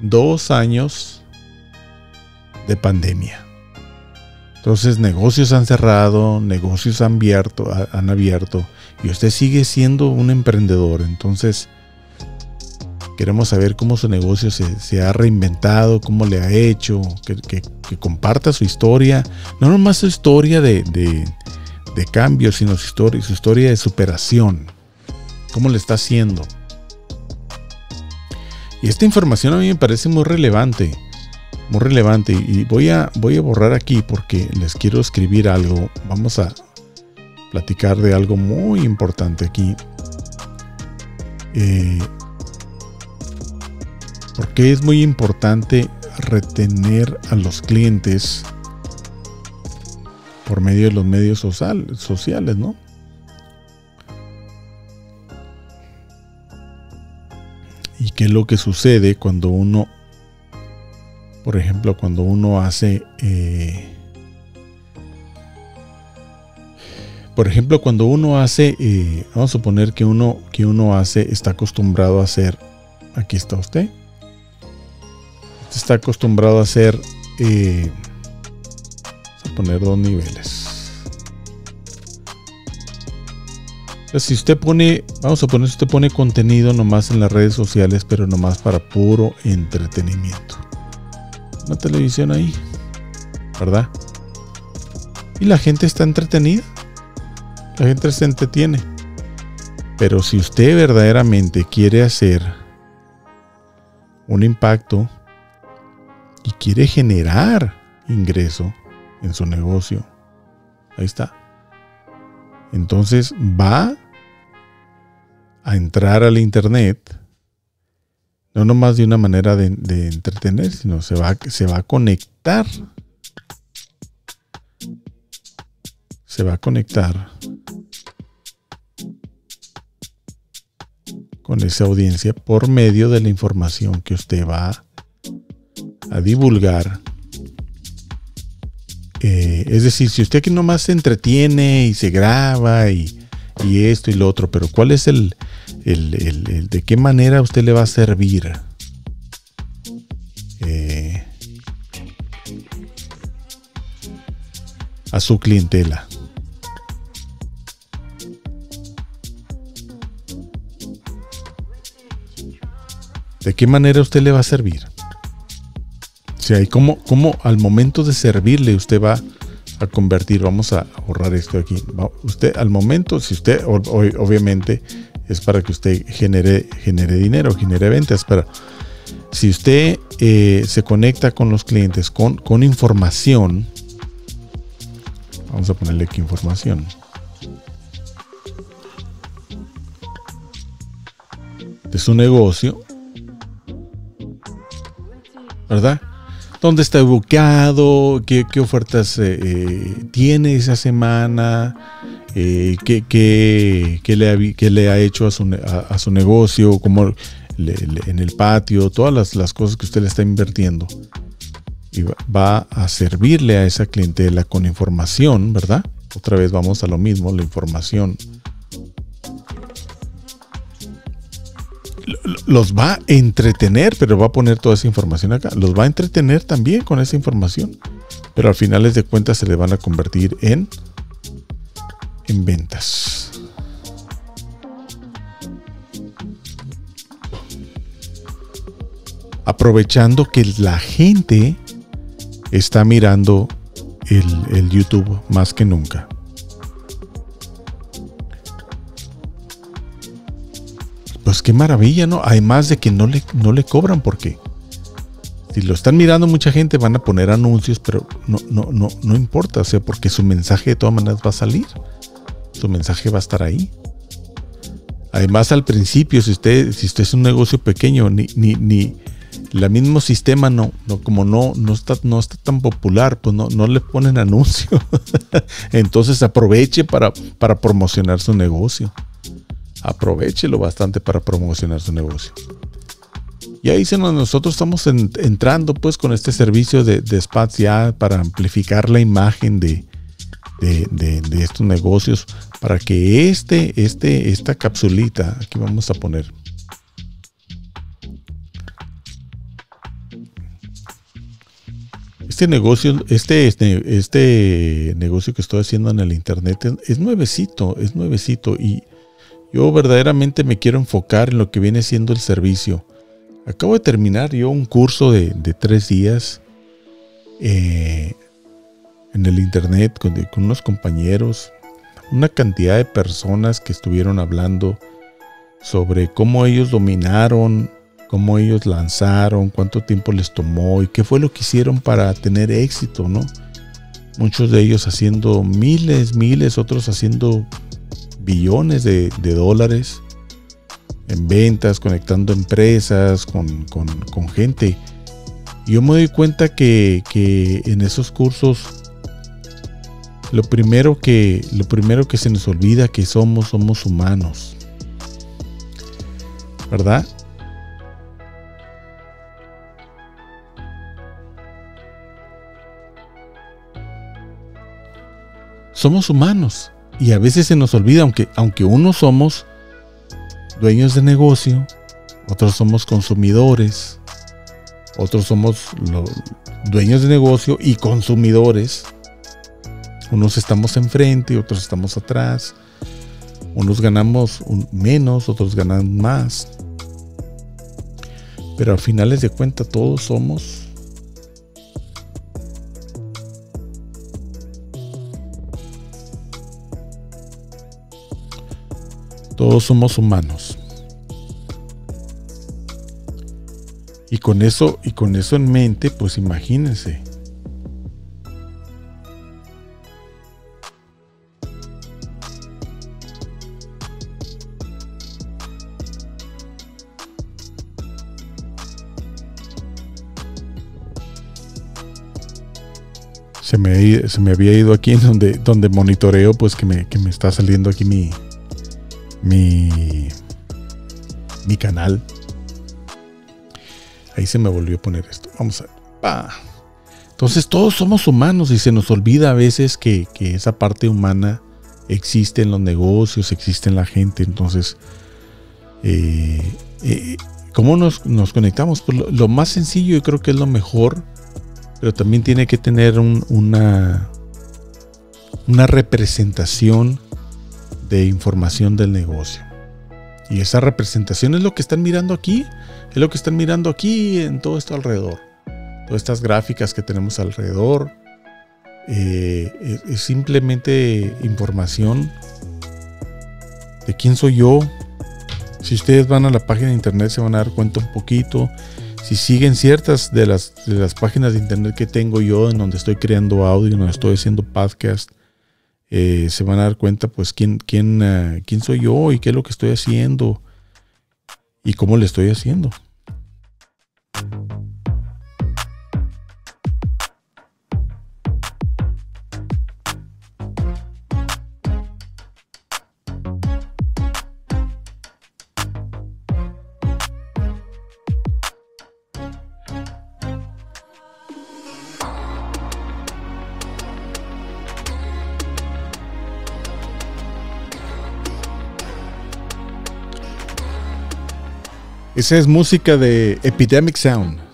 Speaker 1: Dos años de pandemia. Entonces negocios han cerrado, negocios han abierto, han abierto y usted sigue siendo un emprendedor. Entonces queremos saber cómo su negocio se, ha reinventado, cómo le ha hecho, que, comparta su historia, no nomás su historia de, de, cambio, sino su historia, su historia de superación cómo le está haciendo. Y esta información a mí me parece muy relevante, muy relevante. Y voy a, voy a borrar aquí porque les quiero escribir algo. Vamos a platicar de algo muy importante aquí. Eh, porque es muy importante retener a los clientes por medio de los medios sociales, ¿no? y qué es lo que sucede cuando uno, por ejemplo, cuando uno hace, eh, por ejemplo, cuando uno hace, eh, vamos a suponer que uno, que uno hace, está acostumbrado a hacer, aquí está usted, está acostumbrado a hacer, eh, vamos a poner dos niveles. si usted pone, vamos a poner, si usted pone contenido nomás en las redes sociales, pero nomás para puro entretenimiento. Una televisión ahí, ¿verdad? Y la gente está entretenida. La gente se entretiene. Pero si usted verdaderamente quiere hacer un impacto y quiere generar ingreso en su negocio, ahí está. Entonces va a entrar al Internet, no nomás de una manera de, entretener, sino se va, se va a conectar. Se va a conectar con esa audiencia por medio de la información que usted va a divulgar eh, es decir, si usted que nomás se entretiene y se graba y, esto y lo otro, pero ¿cuál es el, el, de qué manera usted le va a servir? Eh, a su clientela. ¿De qué manera usted le va a servir? sea, y cómo, al momento de servirle usted va a convertir, vamos a ahorrar esto aquí. Usted al momento, si usted obviamente es para que usted genere, genere dinero, genere ventas. Pero si usted eh, se conecta con los clientes con, con información, vamos a ponerle aquí información. de su negocio, ¿verdad? ¿Dónde está ubicado? ¿Qué, ofertas eh, eh, tiene esa semana? Eh, ¿qué, qué, le, le, ha hecho a su, a, su negocio? ¿Cómo en el patio? Todas las, cosas que usted le está invirtiendo. Y va a servirle a esa clientela con información, ¿verdad? Otra vez vamos a lo mismo, la información los va a entretener, pero va a poner toda esa información acá. Los va a entretener también con esa información. Pero al final de cuentas se le van a convertir en, en ventas. Aprovechando que la gente está mirando el, el YouTube más que nunca. Pues qué maravilla, ¿no? Además de que no le, no le cobran porque si lo están mirando mucha gente van a poner anuncios, pero no, no, no, no importa, o sea, porque su mensaje de todas maneras va a salir. Su mensaje va a estar ahí. Además, al principio, si usted, si usted es un negocio pequeño, ni, ni, ni el mismo sistema no, no como no, no, está, no está tan popular, pues no, no le ponen anuncio. Entonces aproveche para, para promocionar su negocio aprovechelo bastante para promocionar su negocio. Y ahí nosotros estamos entrando pues con este servicio de, de Spats ya para amplificar la imagen de, de, estos negocios para que este, este, esta capsulita, aquí vamos a poner. Este negocio, este, este, este negocio que estoy haciendo en el internet es, es nuevecito, es nuevecito y yo verdaderamente me quiero enfocar en lo que viene siendo el servicio. Acabo de terminar yo un curso de, tres días eh, en el internet con, con, unos compañeros, una cantidad de personas que estuvieron hablando sobre cómo ellos dominaron, cómo ellos lanzaron, cuánto tiempo les tomó y qué fue lo que hicieron para tener éxito, ¿no? Muchos de ellos haciendo miles, miles, otros haciendo billones de, dólares en ventas, conectando empresas con, gente. Yo me doy cuenta que, en esos cursos lo primero que lo primero que se nos olvida que somos somos humanos. ¿Verdad? Somos humanos. Y a veces se nos olvida, aunque, aunque unos somos dueños de negocio, otros somos consumidores, otros somos dueños de negocio y consumidores. Unos estamos enfrente, otros estamos atrás. Unos ganamos menos, otros ganan más. Pero a finales de cuentas todos somos Todos somos humanos. Y con eso, y con eso en mente, pues imagínense. Se me, se me, había ido aquí en donde, donde monitoreo, pues que me, que me está saliendo aquí mi, mi, mi canal. Ahí se me volvió a poner esto. Vamos a ver. Entonces todos somos humanos y se nos olvida a veces que, esa parte humana existe en los negocios, existe en la gente. Entonces, eh, eh, ¿cómo nos, conectamos? Pues lo, más sencillo y creo que es lo mejor, pero también tiene que tener una, una representación de información del negocio. Y esa representación es lo que están mirando aquí, es lo que están mirando aquí en todo esto alrededor. Todas estas gráficas que tenemos alrededor eh, es, simplemente información de quién soy yo, Si ustedes van a la página de internet se van a dar cuenta un poquito. Si siguen ciertas de las, de las páginas de internet que tengo yo, en donde estoy creando audio, en donde estoy haciendo podcast, eh, se van a dar cuenta pues quién, quién, eh, quién soy yo y qué es lo que estoy haciendo y cómo le estoy haciendo. Es música de Epidemic Sound.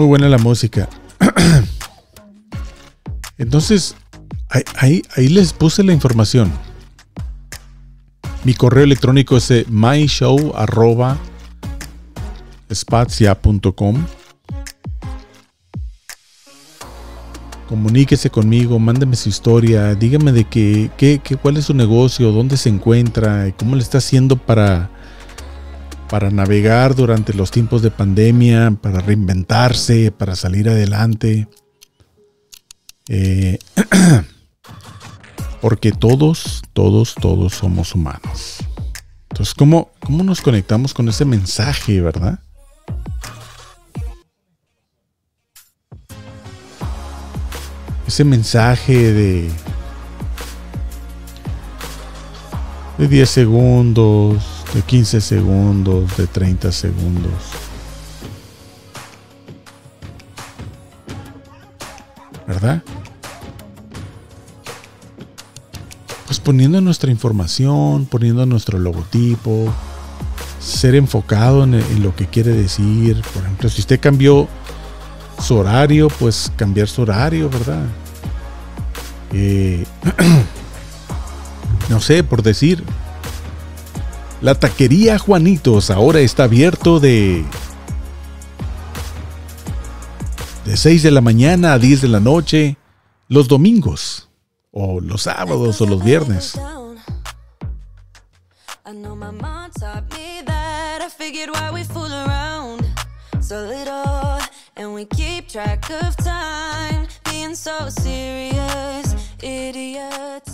Speaker 1: Muy buena la música. Entonces, ahí, les puse la información. Mi correo electrónico es eh, myshow.spacia.com. Comuníquese conmigo, mándeme su historia, dígame de qué, qué, cuál es su negocio, dónde se encuentra, cómo le está haciendo para para navegar durante los tiempos de pandemia, para reinventarse, para salir adelante. Eh, porque todos, todos, todos somos humanos. Entonces, ¿cómo, ¿cómo nos conectamos con ese mensaje, verdad? Ese mensaje de, de 10 segundos, de 15 segundos, de 30 segundos. ¿Verdad? Pues poniendo nuestra información, poniendo nuestro logotipo, ser enfocado en, lo que quiere decir. Por ejemplo, si usted cambió su horario, pues cambiar su horario, ¿verdad? Eh, no sé, por decir, la taquería Juanitos ahora está abierto de de 6 de la mañana a 10 de la noche los domingos o los sábados o los viernes.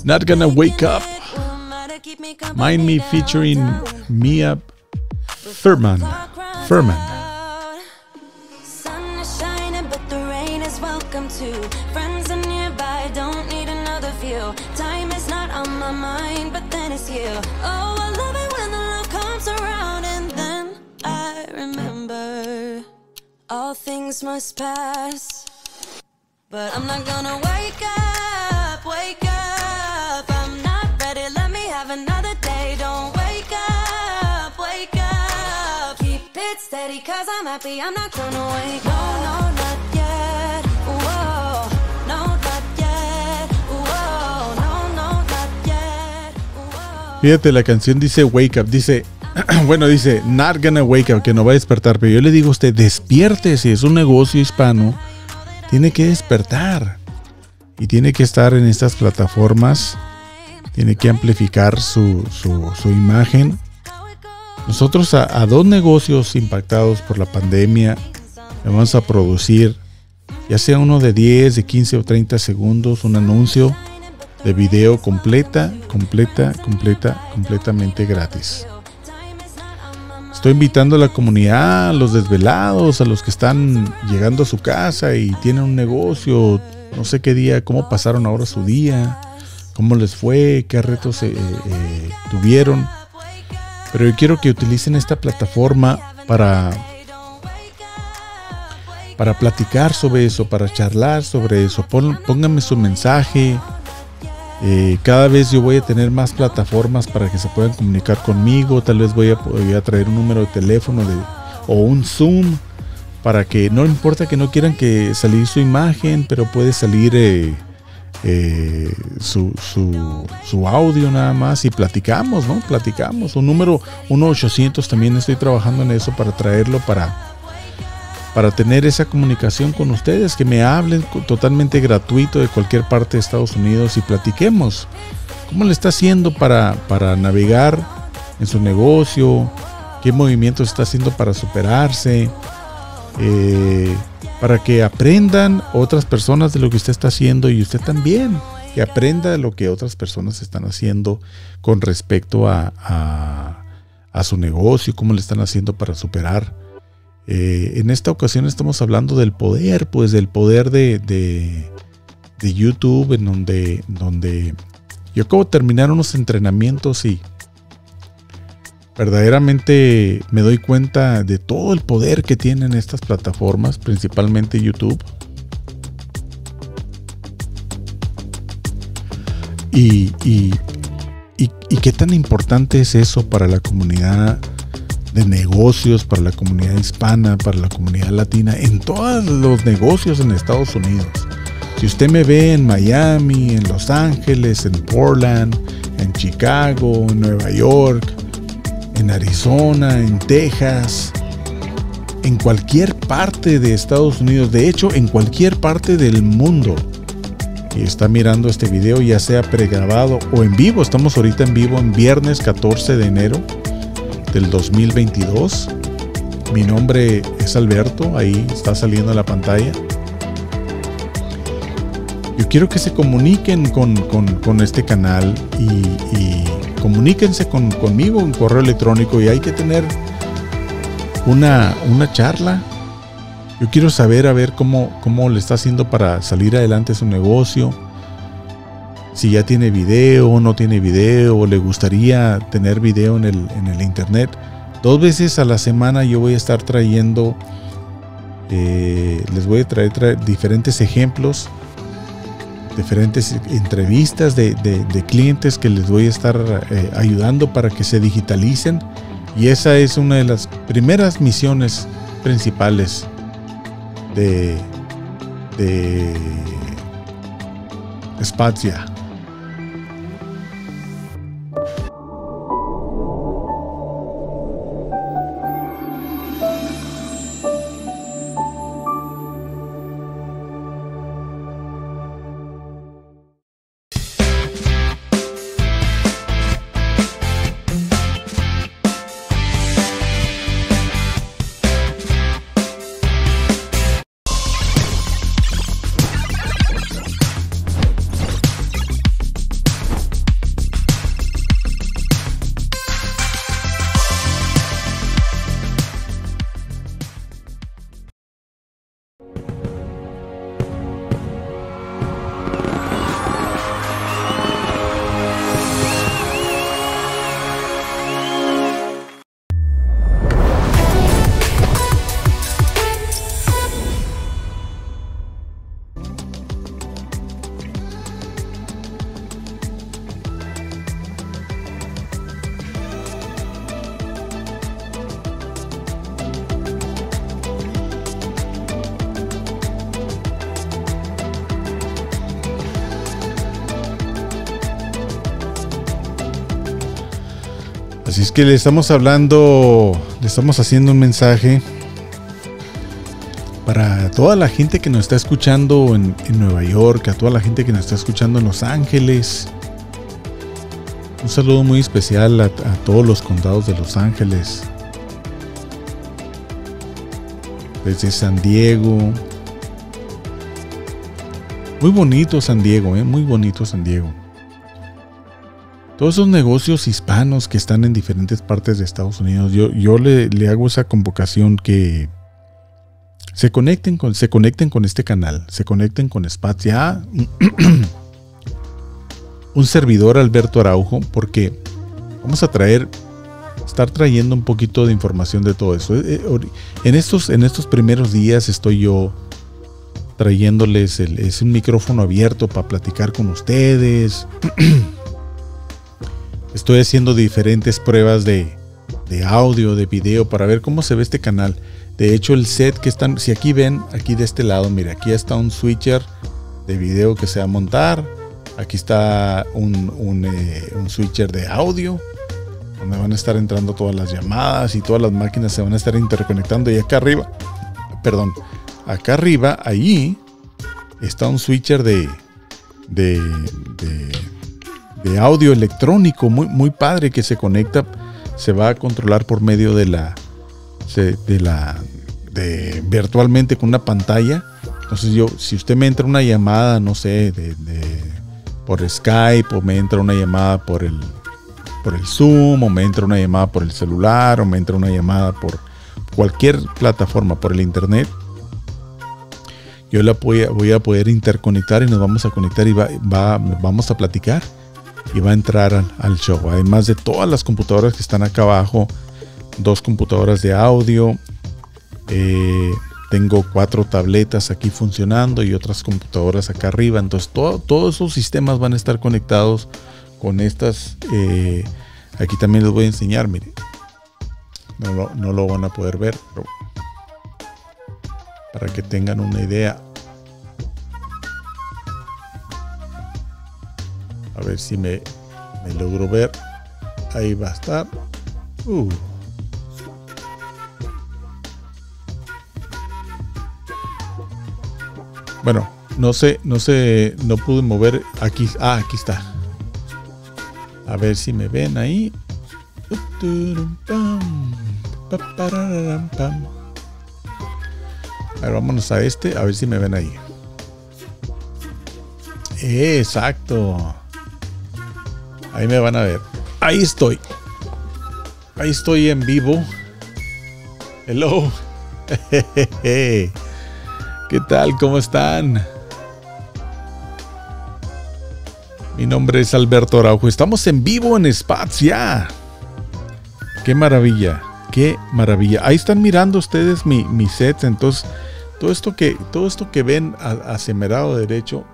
Speaker 1: Not gonna wake up. Mind Me featuring Mia welcome too. Friends are nearby, don't need another view. Time is not on my mind, but then it's you. Oh, I love it when the love comes around, and then I remember all things must pass. But I'm not gonna wake up, wake up. Fíjate, la canción dice wake up, dice, bueno, dice not gonna wake up, que no va a despertar, pero yo le digo a usted, despierte, si es un negocio hispano, tiene que despertar y tiene que estar en estas plataformas, tiene que amplificar su, su, imagen nosotros a, dos negocios impactados por la pandemia vamos a producir, ya sea uno de 10, de 15 o 30 segundos, un anuncio de video completa, completa, completa, completamente gratis. Estoy invitando a la comunidad, a los desvelados, a los que están llegando a su casa y tienen un negocio, no sé qué día, cómo pasaron ahora su día, cómo les fue, qué retos eh, eh, tuvieron pero yo quiero que utilicen esta plataforma para, para platicar sobre eso, para charlar sobre eso. pónganme su mensaje. Eh, cada vez yo voy a tener más plataformas para que se puedan comunicar conmigo. Tal vez voy a, traer un número de teléfono o un Zoom para que no importa que no quieran que salir su imagen, pero puede salir eh, su, su, audio nada más y platicamos, ¿no? Platicamos. Un número 1-800 también estoy trabajando en eso para traerlo para, para tener esa comunicación con ustedes, que me hablen totalmente gratuito de cualquier parte de Estados Unidos y platiquemos. ¿Cómo le está haciendo para, para navegar en su negocio? ¿Qué movimientos está haciendo para superarse? Eh, para que aprendan otras personas de lo que usted está haciendo y usted también, que aprenda lo que otras personas están haciendo con respecto a, a, su negocio, cómo le están haciendo para superar. Eh, en esta ocasión estamos hablando del poder, pues del poder de, de, de YouTube, en donde, donde yo acabo de terminar unos entrenamientos y verdaderamente me doy cuenta de todo el poder que tienen estas plataformas, principalmente YouTube. Y, y, qué tan importante es eso para la comunidad de negocios, para la comunidad hispana, para la comunidad latina, en todos los negocios en Estados Unidos. Si usted me ve en Miami, en Los Ángeles, en Portland, en Chicago, en Nueva York, en Arizona, en Texas, en cualquier parte de Estados Unidos, de hecho en cualquier parte del mundo. Y está mirando este video, ya sea pregrabado o en vivo. Estamos ahorita en vivo en viernes 14 de enero del 2022. Mi nombre es Alberto, ahí está saliendo en la pantalla. Yo quiero que se comuniquen con, este canal y comuníquense con, conmigo en correo electrónico y hay que tener una, una charla. Yo quiero saber a ver cómo, cómo le está haciendo para salir adelante su negocio. Si ya tiene video no tiene video, o le gustaría tener video en el, en el internet. Dos veces a la semana yo voy a estar trayendo, eh, les voy a traer diferentes ejemplos diferentes entrevistas de, clientes que les voy a estar eh, ayudando para que se digitalicen. Y esa es una de las primeras misiones principales de, de Spazia. Que le estamos hablando, le estamos haciendo un mensaje para toda la gente que nos está escuchando en, Nueva York, a toda la gente que nos está escuchando en Los Ángeles. Un saludo muy especial a, a todos los condados de Los Ángeles. Desde San Diego. Muy bonito San Diego, ¿eh? muy bonito San Diego. Todos esos negocios hispanos que están en diferentes partes de Estados Unidos, yo, yo le, hago esa convocación que se conecten con, se conecten con este canal, se conecten con Spatia, un servidor Alberto Araujo, porque vamos a traer, estar trayendo un poquito de información de todo eso. Eh, eh, en estos, en estos primeros días estoy yo trayéndoles el, es un micrófono abierto para platicar con ustedes. Estoy haciendo diferentes pruebas de, de audio, de video para ver cómo se ve este canal. De hecho, el set que están, si aquí ven, aquí de este lado, mira, aquí está un switcher de video que se va a montar. Aquí está un, un, eh, switcher de audio donde van a estar entrando todas las llamadas y todas las máquinas se van a estar interconectando. Y acá arriba, perdón, acá arriba, ahí está un switcher de, de, audio electrónico muy, muy padre que se conecta, se va a controlar por medio de la, de la, de virtualmente con una pantalla. Entonces yo, si usted me entra una llamada, no sé, de, por Skype o me entra una llamada por el, por el Zoom o me entra una llamada por el celular o me entra una llamada por cualquier plataforma, por el Internet, yo la voy a, voy a poder interconectar y nos vamos a conectar y va, vamos a platicar y va a entrar al, show. Además de todas las computadoras que están acá abajo, dos computadoras de audio, eh, tengo cuatro tabletas aquí funcionando y otras computadoras acá arriba. Entonces todos esos sistemas van a estar conectados con estas. Eh, aquí también les voy a enseñar, miren. No lo, no lo van a poder ver, pero para que tengan una idea. A ver si me, logro ver. Ahí va a estar. Uh. Bueno, no sé, no sé, no pude mover aquí. Ah, aquí está. A ver si me ven ahí. A ver, vámonos a este, a ver si me ven ahí. Exacto. Ahí me van a ver. Ahí estoy. Ahí estoy en vivo. Hello. ¿Qué tal? ¿Cómo están? Mi nombre es Alberto Araujo. Estamos en vivo en Spats ya. Qué maravilla. Qué maravilla. Ahí están mirando ustedes mi, mi sets. Entonces, todo esto que, todo esto que ven hacia mi lado derecho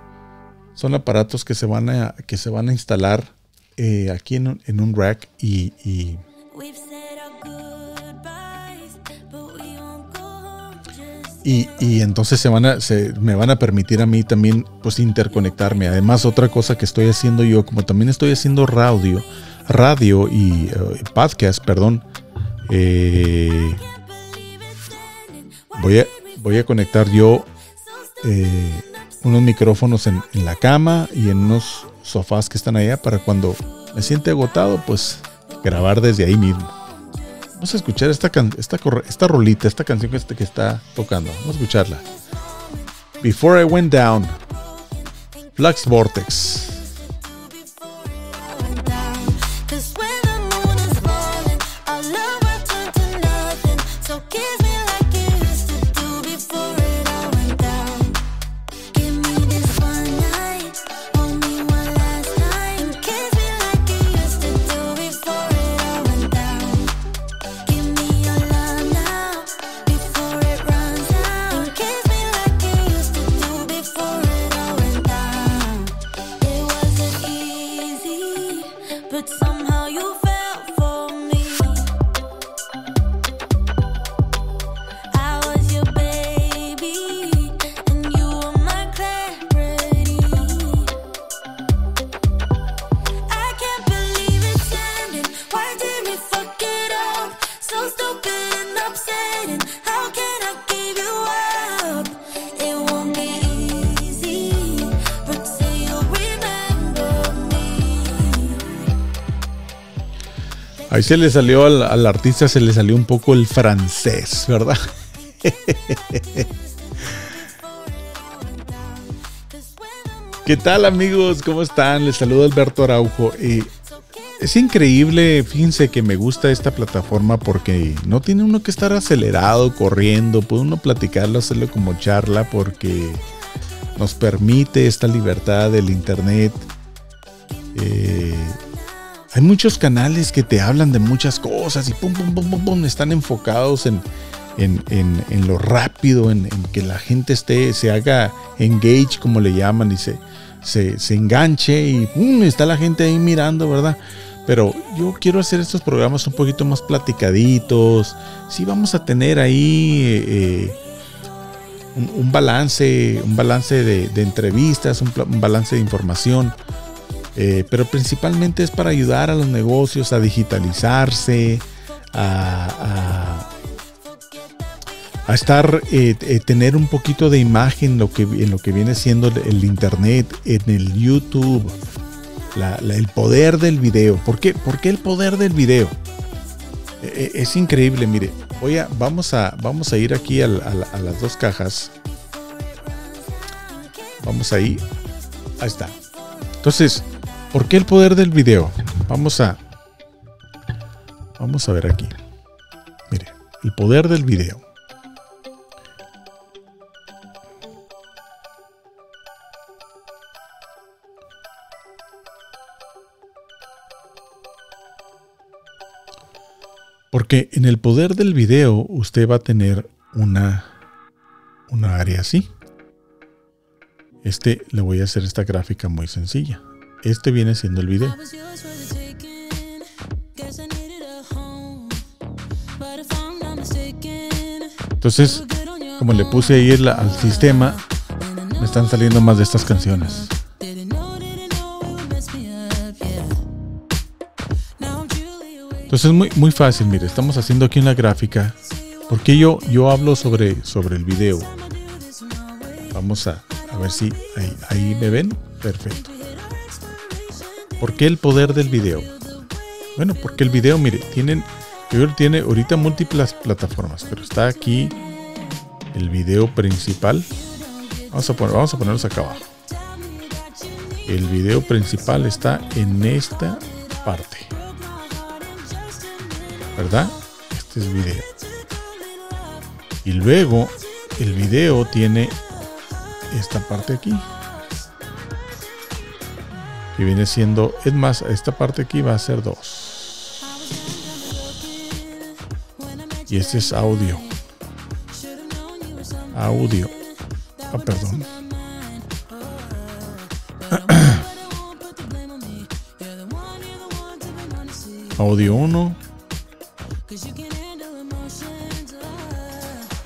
Speaker 1: son aparatos que se van a, que se van a instalar eh, aquí en, en, un rack y, y Y, entonces se van a, se, me van a permitir a mí también pues interconectarme. Además, otra cosa que estoy haciendo yo, como también estoy haciendo radio, radio y eh, podcast, perdón, eh, voy, a, voy a conectar yo eh, unos micrófonos en, la cama y en unos sofás que están allá para cuando me siente agotado, pues grabar desde ahí mismo. Vamos a escuchar esta, esta, esta rolita, esta canción que, este, que está tocando. Vamos a escucharla. Before I Went Down, Flux Vortex. Ahí se le salió al, artista, se le salió un poco el francés, ¿verdad? ¿Qué tal amigos? ¿Cómo están? Les saludo Alberto Araujo. Y es increíble, fíjense que me gusta esta plataforma porque no tiene uno que estar acelerado, corriendo, puede uno platicarlo, hacerlo como charla porque nos permite esta libertad del internet. Eh, hay muchos canales que te hablan de muchas cosas y pum, pum, pum, pum, pum, están enfocados en, en, lo rápido, en, que la gente esté, se haga engage, como le llaman, y se, se, enganche y está la gente ahí mirando, ¿verdad? Pero yo quiero hacer estos programas un poquito más platicaditos. Sí, vamos a tener ahí eh, un, balance, un balance de, entrevistas, un, balance de información. Eh, pero principalmente es para ayudar a los negocios a digitalizarse, a, a estar, eh, eh, tener un poquito de imagen lo que, en lo que viene siendo el Internet, en el YouTube, el poder del video. ¿Por qué? ¿Por qué el poder del video? E, e, es increíble, mire. Voy a, vamos, a, vamos a ir aquí a, a las dos cajas. Vamos ahí. Ahí está. Entonces, ¿por qué el poder del video? Vamos a, vamos a ver aquí. Mire, el poder del video. Porque en el poder del video usted va a tener una, una área así. Este le voy a hacer esta gráfica muy sencilla. Este viene siendo el video. Entonces, como le puse ahí al sistema, me están saliendo más de estas canciones. Entonces es muy, muy fácil, mire, estamos haciendo aquí una gráfica. Porque yo, yo hablo sobre, sobre el video. Vamos a, a ver si ahí, ahí me ven. Perfecto. ¿Por qué el poder del video? Bueno, porque el video, mire, tienen, tiene ahorita múltiples plataformas, pero está aquí el video principal. Vamos a, poner, vamos a ponerlos acá abajo. El video principal está en esta parte. ¿verdad? Este es video. Y luego el video tiene esta parte aquí. Viene siendo, es más, esta parte aquí va a ser dos. Y este es audio. Audio. Ah, perdón. audio 1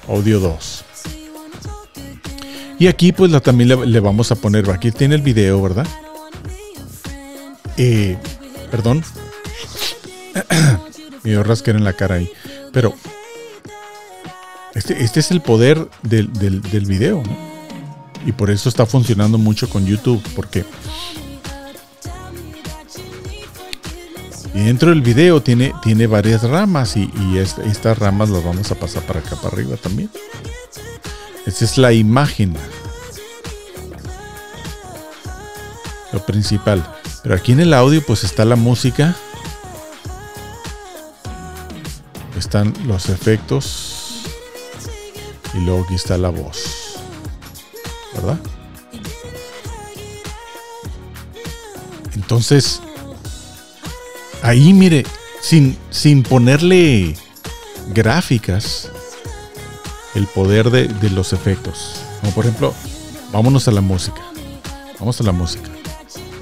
Speaker 1: audio 2. Y aquí pues la, también le, vamos a poner, aquí tiene el video, ¿verdad? Eh, perdón. Me dio rasquera en la cara ahí. Pero este, este es el poder del, video, Y por eso está funcionando mucho con YouTube, porque Y dentro del video tiene, tiene varias ramas y, estas ramas las vamos a pasar para acá para arriba también. Esta es la imagen. Lo principal. Pero aquí en el audio pues está la música. Están los efectos. Y luego aquí está la voz. ¿Verdad? Entonces, ahí mire, sin, sin ponerle gráficas, el poder de, de los efectos. Como por ejemplo, vámonos a la música. Vamos a la música.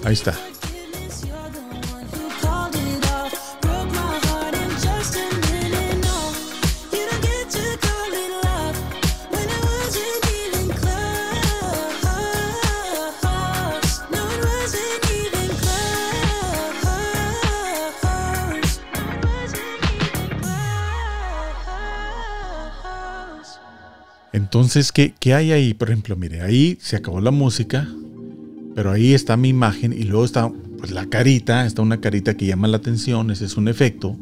Speaker 1: Ahí está. Entonces, ¿qué, ¿qué, hay ahí? Por ejemplo, mire, ahí se acabó la música, pero ahí está mi imagen y luego está pues, la carita, está una carita que llama la atención, ese es un efecto.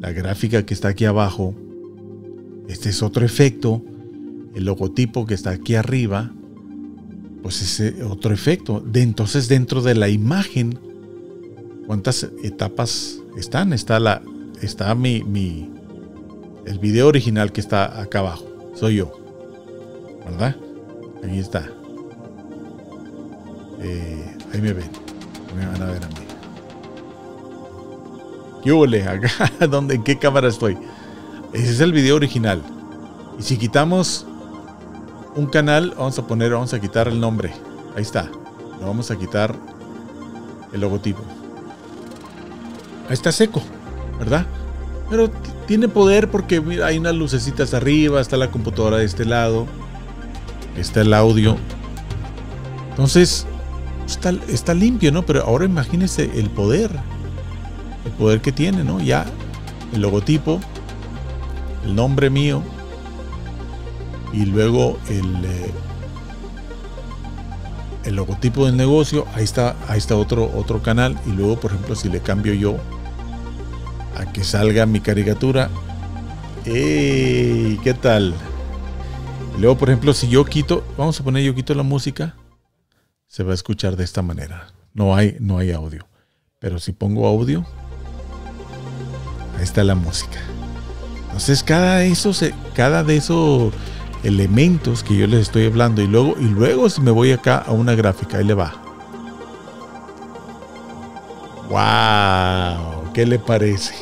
Speaker 1: La gráfica que está aquí abajo, este es otro efecto. El logotipo que está aquí arriba, pues ese otro efecto. De, entonces, dentro de la imagen, ¿cuántas etapas están? Está, la, está mi, mi, el video original que está acá abajo. Soy yo. ¿Verdad? Ahí está. Eh, ahí me ven. Me van a ver a mí. ¿Qué huele? Acá, ¿dónde, ¿en qué cámara estoy? Ese es el video original. Y si quitamos un canal, vamos a poner, vamos a quitar el nombre. Ahí está. Lo vamos a quitar el logotipo. Ahí está seco, ¿verdad? Pero tiene poder porque hay unas lucecitas arriba, está la computadora de este lado, está el audio. Entonces, está, está limpio, ¿no? Pero ahora imagínese el poder, el poder que tiene, ¿no? Ya el logotipo, el nombre mío y luego el, eh, el logotipo del negocio, ahí está, ahí está otro, otro canal y luego, por ejemplo, si le cambio yo a que salga mi caricatura. ¿Qué tal? Luego, por ejemplo, si yo quito, vamos a poner yo quito la música, se va a escuchar de esta manera. No hay, no hay audio. Pero si pongo audio, ahí está la música. Entonces, cada de esos, cada de esos elementos que yo les estoy hablando, y luego, y luego si me voy acá a una gráfica, ahí le va. ¡Wow! ¿Qué le parece?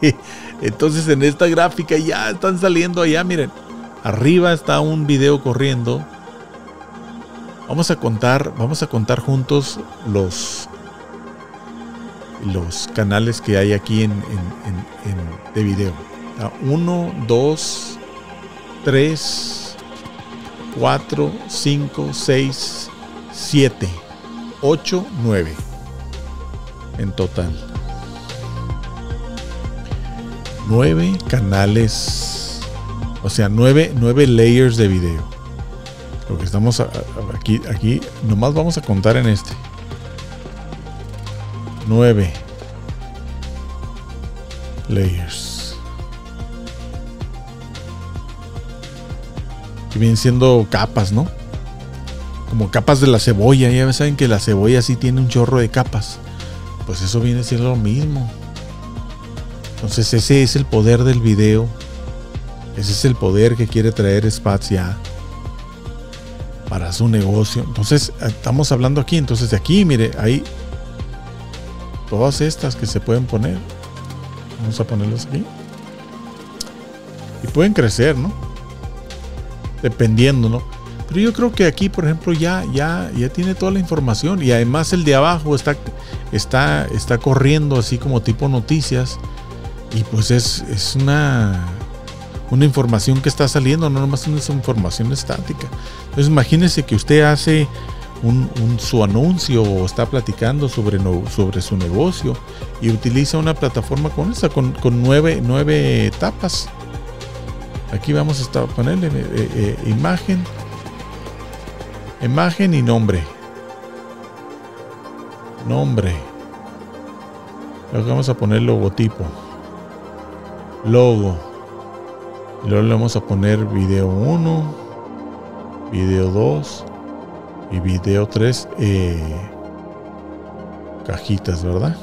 Speaker 1: Entonces en esta gráfica ya están saliendo allá, miren. Arriba está un video corriendo. Vamos a contar, vamos a contar juntos los los canales que hay aquí en, de video. 1, 2, 3, 4, 5, 6, 7, 8, 9 en total. nueve canales, o sea, nueve, nueve layers de video. Lo que estamos aquí, aquí, nomás vamos a contar en este. Nueve layers. Que vienen siendo capas, ¿no? Como capas de la cebolla. Ya saben que la cebolla sí tiene un chorro de capas. Pues eso viene siendo lo mismo. Entonces ese es el poder del video. Ese es el poder que quiere traer Spazia para su negocio. Entonces estamos hablando aquí. Entonces de aquí, mire, hay todas estas que se pueden poner. Vamos a ponerlas aquí. Y pueden crecer, ¿no? Dependiendo, ¿no? Pero yo creo que aquí, por ejemplo, ya, ya, ya tiene toda la información. Y además el de abajo está, está, está corriendo así como tipo noticias. Y pues es, una, una información que está saliendo, no nomás una información estática. Entonces imagínese que usted hace un, su anuncio o está platicando sobre, sobre su negocio y utiliza una plataforma con esa, con, nueve, nueve etapas. Aquí vamos a ponerle eh, eh, imagen, imagen y nombre. Nombre. Luego vamos a poner logotipo logo. Y luego le vamos a poner video 1, video 2 y video 3 eh, cajitas, ¿verdad?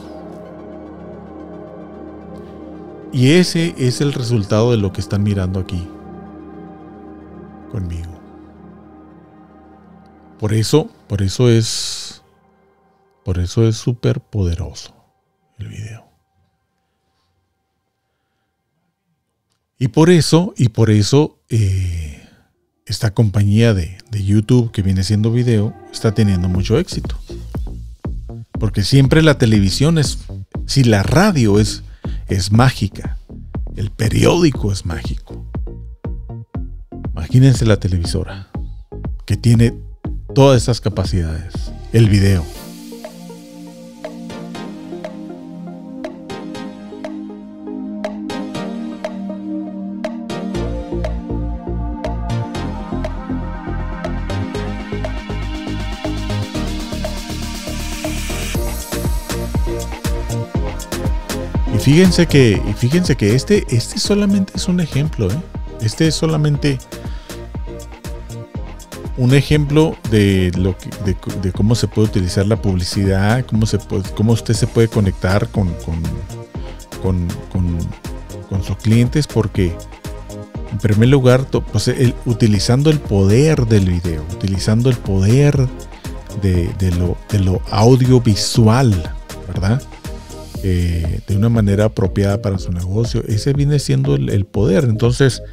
Speaker 1: Y ese es el resultado de lo que están mirando aquí conmigo. Por eso, por eso es, por eso es súper poderoso el video. Y por eso, y por eso, eh, esta compañía de, YouTube que viene siendo video está teniendo mucho éxito. Porque siempre la televisión es, si la radio es, es mágica, el periódico es mágico. Imagínense la televisora, que tiene todas esas capacidades. El video. Fíjense que, fíjense que este, este solamente es un ejemplo. ¿eh? Este es solamente un ejemplo de, lo de, cómo se puede utilizar la publicidad, cómo, se cómo usted se puede conectar con, con, sus clientes, porque en primer lugar, pues, utilizando el poder del video, utilizando el poder de, lo, de lo audiovisual, ¿verdad? Eh, de una manera apropiada para su negocio. Ese viene siendo el, poder. Entonces,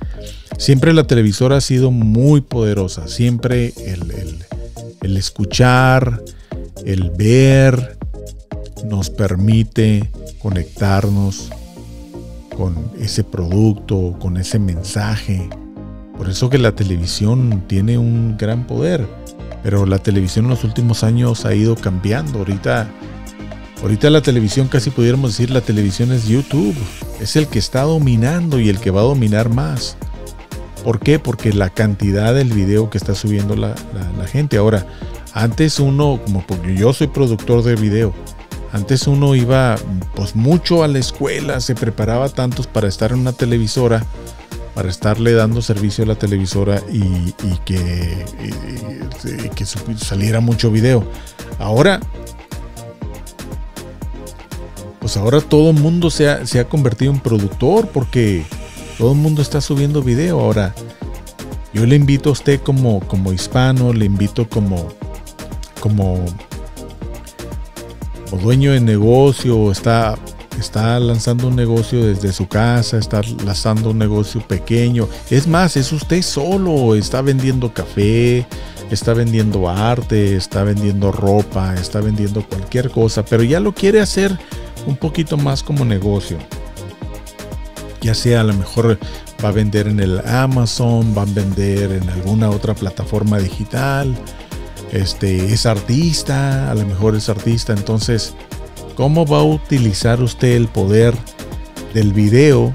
Speaker 1: Siempre la televisora ha sido muy poderosa, siempre el, escuchar, el ver, nos permite conectarnos con ese producto, con ese mensaje. Por eso que la televisión tiene un gran poder. Pero la televisión en los últimos años ha ido cambiando. Ahorita, ahorita la televisión, casi pudiéramos decir, la televisión es YouTube. Es el que está dominando y el que va a dominar más. ¿Por qué? Porque la cantidad del video que está subiendo la, gente. Ahora, antes uno, como porque yo soy productor de video, antes uno iba pues mucho a la escuela, se preparaba tantos para estar en una televisora, para estarle dando servicio a la televisora y, que, que saliera mucho video. Ahora, pues ahora todo el mundo se ha, se ha convertido en productor porque todo el mundo está subiendo video ahora. Yo le invito a usted como, como hispano, le invito como, como, dueño de negocio, está, está lanzando un negocio desde su casa, está lanzando un negocio pequeño. Es más, es usted solo, está vendiendo café, está vendiendo arte, está vendiendo ropa, está vendiendo cualquier cosa, pero ya lo quiere hacer un poquito más como negocio ya sea a lo mejor va a vender en el Amazon, va a vender en alguna otra plataforma digital, este, es artista, a lo mejor es artista, entonces, ¿cómo va a utilizar usted el poder del video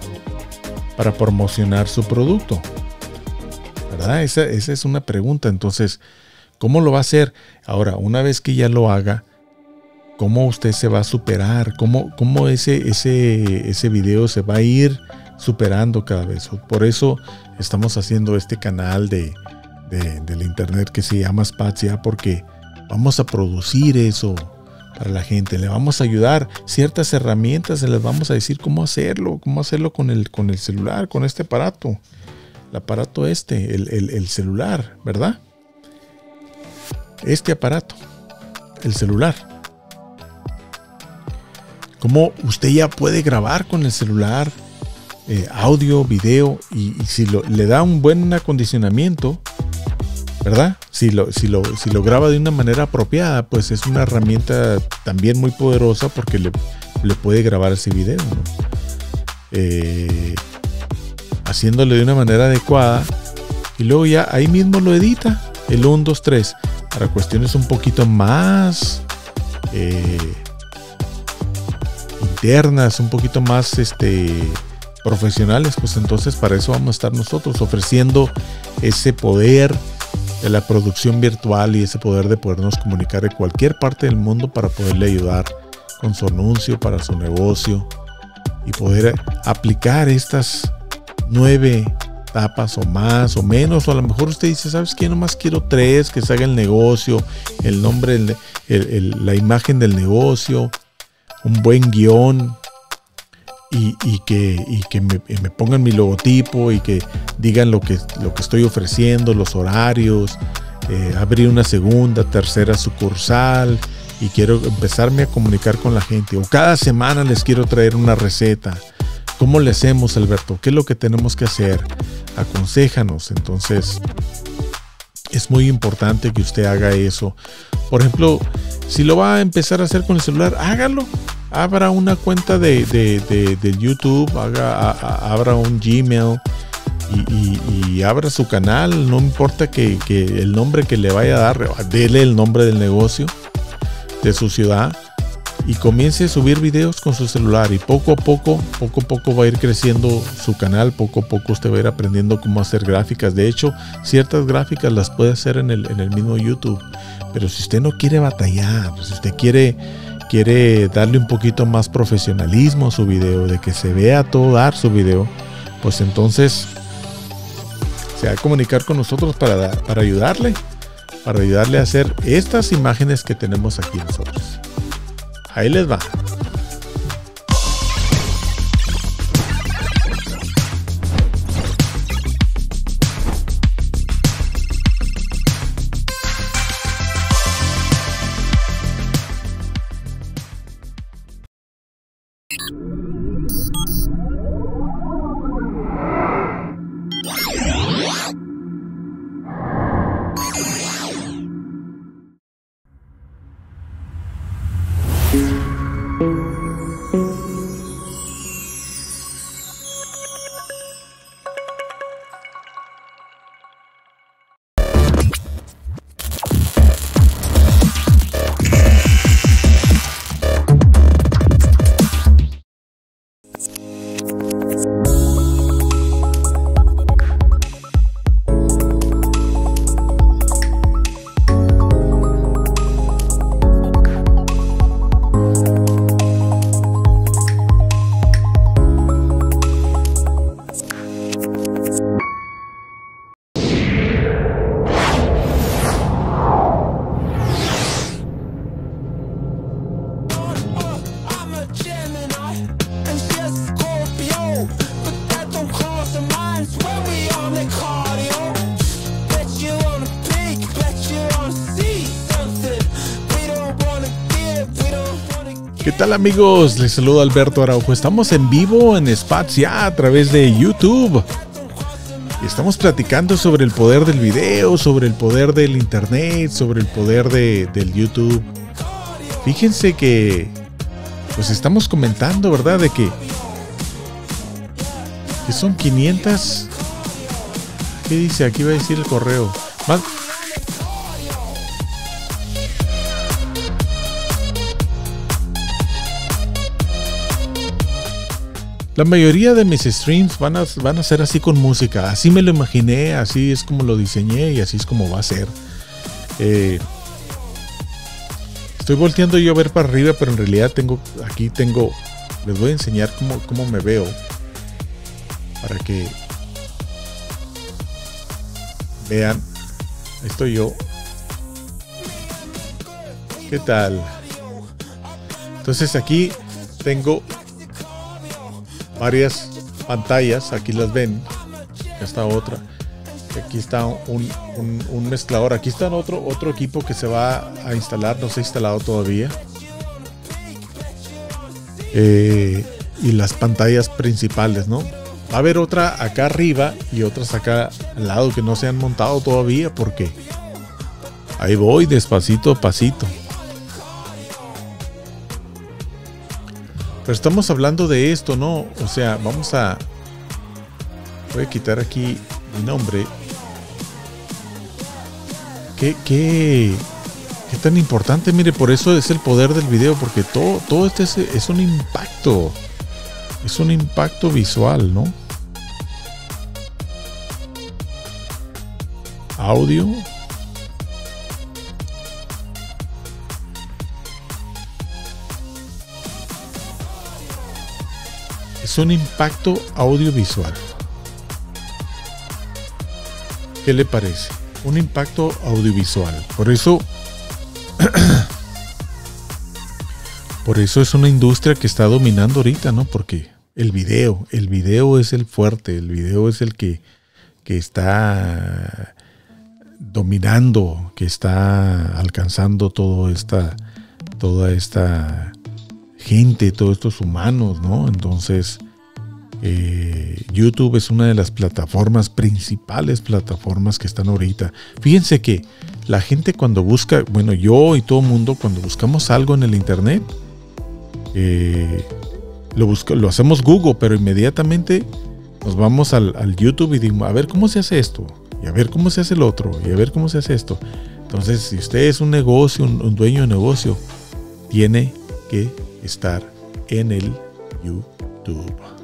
Speaker 1: para promocionar su producto? ¿Verdad? Esa, es una pregunta, entonces, ¿cómo lo va a hacer? Ahora, una vez que ya lo haga, cómo usted se va a superar, cómo, cómo ese, ese, ese video se va a ir superando cada vez. Por eso estamos haciendo este canal de, del internet que se llama Spazia, porque vamos a producir eso para la gente, le vamos a ayudar ciertas herramientas, les vamos a decir cómo hacerlo, cómo hacerlo con el, con el celular, con este aparato, el aparato este, el, el celular, ¿verdad? Este aparato, el celular. Cómo usted ya puede grabar con el celular, eh, audio, video, y, si le da un buen acondicionamiento, ¿verdad? Si lo, graba de una manera apropiada, pues es una herramienta también muy poderosa porque le, puede grabar ese video, eh, haciéndole de una manera adecuada y luego ya ahí mismo lo edita, el 1, 2, 3, para cuestiones un poquito más eh, un poquito más este profesionales, pues entonces para eso vamos a estar nosotros ofreciendo ese poder de la producción virtual y ese poder de podernos comunicar de cualquier parte del mundo para poderle ayudar con su anuncio, para su negocio y poder aplicar estas nueve etapas o más o menos, o a lo mejor usted dice, ¿sabes qué? Nomás quiero tres, que se haga el negocio, el nombre, la imagen del negocio, un buen guion, y, que, que me, pongan mi logotipo y que digan lo que, lo que estoy ofreciendo, los horarios, eh, abrir una segunda, tercera sucursal y quiero empezarme a comunicar con la gente. O cada semana les quiero traer una receta. ¿Cómo le hacemos, Alberto? ¿Qué es lo que tenemos que hacer? Aconséjanos. Entonces, es muy importante que usted haga eso. Por ejemplo, si lo va a empezar a hacer con el celular, hágalo abra una cuenta de, de, YouTube, haga, abra un Gmail y, abra su canal. No importa que, el nombre que le vaya a dar, dele el nombre del negocio de su ciudad y comience a subir videos con su celular y poco a poco, poco a poco va a ir creciendo su canal, poco a poco usted va a ir aprendiendo cómo hacer gráficas. De hecho, ciertas gráficas las puede hacer en el, en el mismo YouTube. Pero si usted no quiere batallar, si usted quiere quiere darle un poquito más profesionalismo a su video, de que se vea todo dar su video, pues entonces se va a comunicar con nosotros para, para ayudarle, para ayudarle a hacer estas imágenes que tenemos aquí nosotros. Ahí les va. Amigos? Les saludo Alberto Araujo. Estamos en vivo en Spazia a través de YouTube. Estamos platicando sobre el poder del video, sobre el poder del internet, sobre el poder de, del YouTube. Fíjense que pues estamos comentando, ¿verdad? De que, que son 500... ¿Qué dice? Aquí va a decir el correo. Más, La mayoría de mis streams van a, van a ser así con música. Así me lo imaginé, así es como lo diseñé y así es como va a ser. Eh, estoy volteando yo a ver para arriba, pero en realidad tengo aquí tengo. Les voy a enseñar cómo, cómo me veo. Para que vean. Estoy yo. ¿Qué tal? Entonces aquí tengo varias pantallas, aquí las ven, esta otra, aquí está un, un, mezclador, aquí está otro, otro equipo que se va a instalar, no se ha instalado todavía. Eh, y las pantallas principales, ¿no? Va a haber otra acá arriba y otras acá al lado que no se han montado todavía porque ahí voy despacito, pasito. Pero estamos hablando de esto, ¿no? O sea, vamos a... Voy a quitar aquí mi nombre. ¿Qué, qué, qué tan importante? Mire, por eso es el poder del video, porque todo, todo este es, es un impacto. Es un impacto visual, ¿no? Audio. Es un impacto audiovisual. ¿Qué le parece? Un impacto audiovisual. Por eso, por eso es una industria que está dominando ahorita, ¿no? Porque el video, el video es el fuerte, el video es el que, que está dominando, que está alcanzando todo esta, toda esta gente, todos estos humanos, ¿no? Entonces, eh, YouTube es una de las plataformas, principales plataformas que están ahorita. Fíjense que la gente cuando busca, bueno, yo y todo el mundo, cuando buscamos algo en el Internet, eh, lo, busca, lo hacemos Google, pero inmediatamente nos vamos al, YouTube y digo, a ver cómo se hace esto, y a ver cómo se hace el otro, y a ver cómo se hace esto. Entonces, si usted es un negocio, un dueño de negocio, tiene que estar en el YouTube.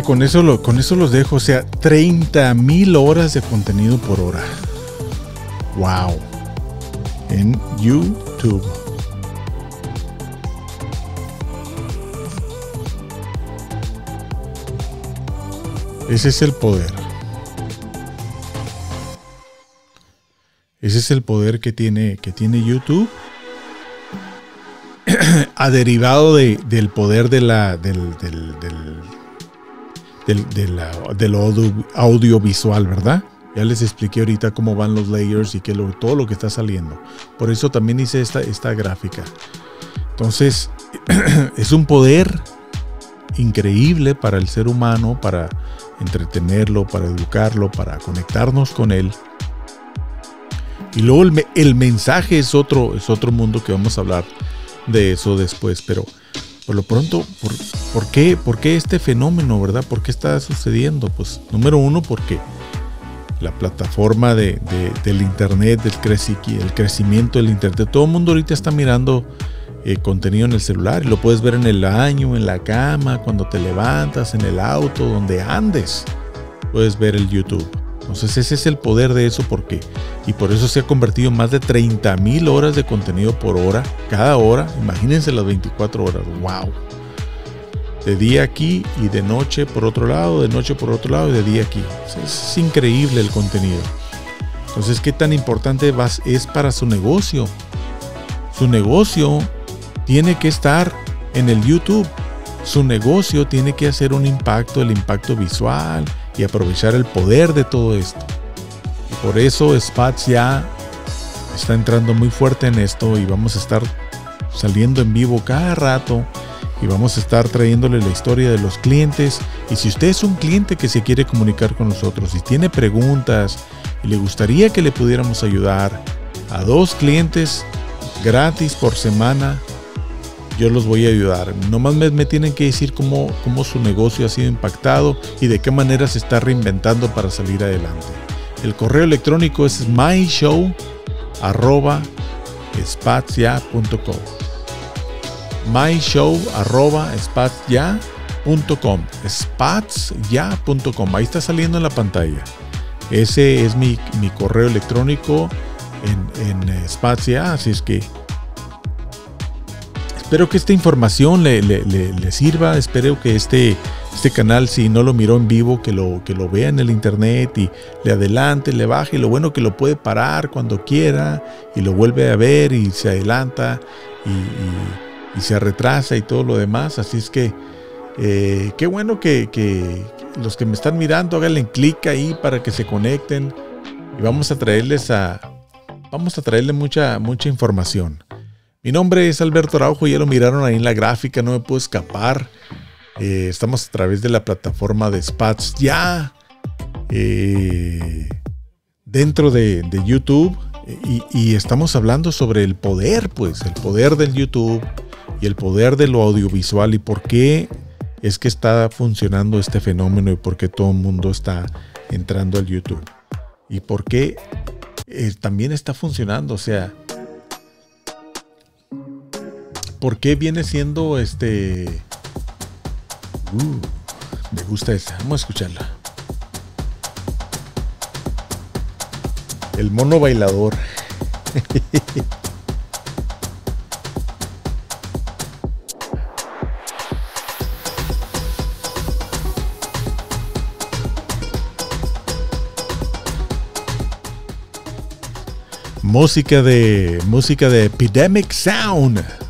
Speaker 1: Con eso, lo, con eso los dejo. O sea, 30 mil horas de contenido por hora. ¡Wow! En YouTube. Ese es el poder. Ese es el poder que tiene, que tiene YouTube. ha derivado del poder de la, del, del, del, audiovisual, ¿verdad? Ya les expliqué ahorita cómo van los layers y que todo lo que está saliendo. Por eso también hice esta, esta gráfica. Entonces, es un poder increíble para el ser humano, para entretenerlo, para educarlo, para conectarnos con él. Y luego el, mensaje es otro, es otro mundo que vamos a hablar de eso después, pero por lo pronto, ¿por, qué, ¿por qué este fenómeno, verdad? ¿Por qué está sucediendo? Pues número uno, porque la plataforma de, del Internet, del el crecimiento del Internet, todo el mundo ahorita está mirando eh, contenido en el celular y lo puedes ver en el año, en la cama, cuando te levantas, en el auto, donde andes, puedes ver el YouTube. Entonces ese es el poder de eso porque y por eso se ha convertido en más de 30 mil horas de contenido por hora, cada hora. Imagínense las 24 horas. ¡Wow! De día aquí y de noche por otro lado, de noche por otro lado y de día aquí. Es, increíble el contenido. Entonces, ¿qué tan importante es para su negocio? Su negocio tiene que estar en el YouTube. Su negocio tiene que hacer un impacto, el impacto visual y aprovechar el poder de todo esto. Y por eso Spats ya está entrando muy fuerte en esto y vamos a estar saliendo en vivo cada rato y vamos a estar trayéndole la historia de los clientes. Y si usted es un cliente que se quiere comunicar con nosotros y tiene preguntas y le gustaría que le pudiéramos ayudar a dos clientes gratis por semana yo los voy a ayudar. Nomás me, me tienen que decir cómo, cómo su negocio ha sido impactado y de qué manera se está reinventando para salir adelante. El correo electrónico es myshow.spatzia.com myshow.spatzya.com spatzya.com Ahí está saliendo en la pantalla. Ese es mi, correo electrónico en, en Spazia, así es que Espero que esta información le, sirva, espero que este, este canal, si no lo miró en vivo, que lo, que lo vea en el internet y le adelante, le baje, lo bueno que lo puede parar cuando quiera y lo vuelve a ver y se adelanta y, se retrasa y todo lo demás. Así es que eh, qué bueno que, que, los que me están mirando háganle clic ahí para que se conecten y vamos a traerles a vamos a traerle mucha mucha información. Mi nombre es Alberto Araujo, ya lo miraron ahí en la gráfica, no me puedo escapar. Eh, estamos a través de la plataforma de Spats ya eh, dentro de, YouTube y, estamos hablando sobre el poder, pues, el poder del YouTube y el poder de lo audiovisual y por qué es que está funcionando este fenómeno y por qué todo el mundo está entrando al YouTube y por qué eh, también está funcionando, o sea, ¿Por qué viene siendo este... Uh, me gusta esta. Vamos a escucharla. El mono bailador. música de música de Epidemic Sound.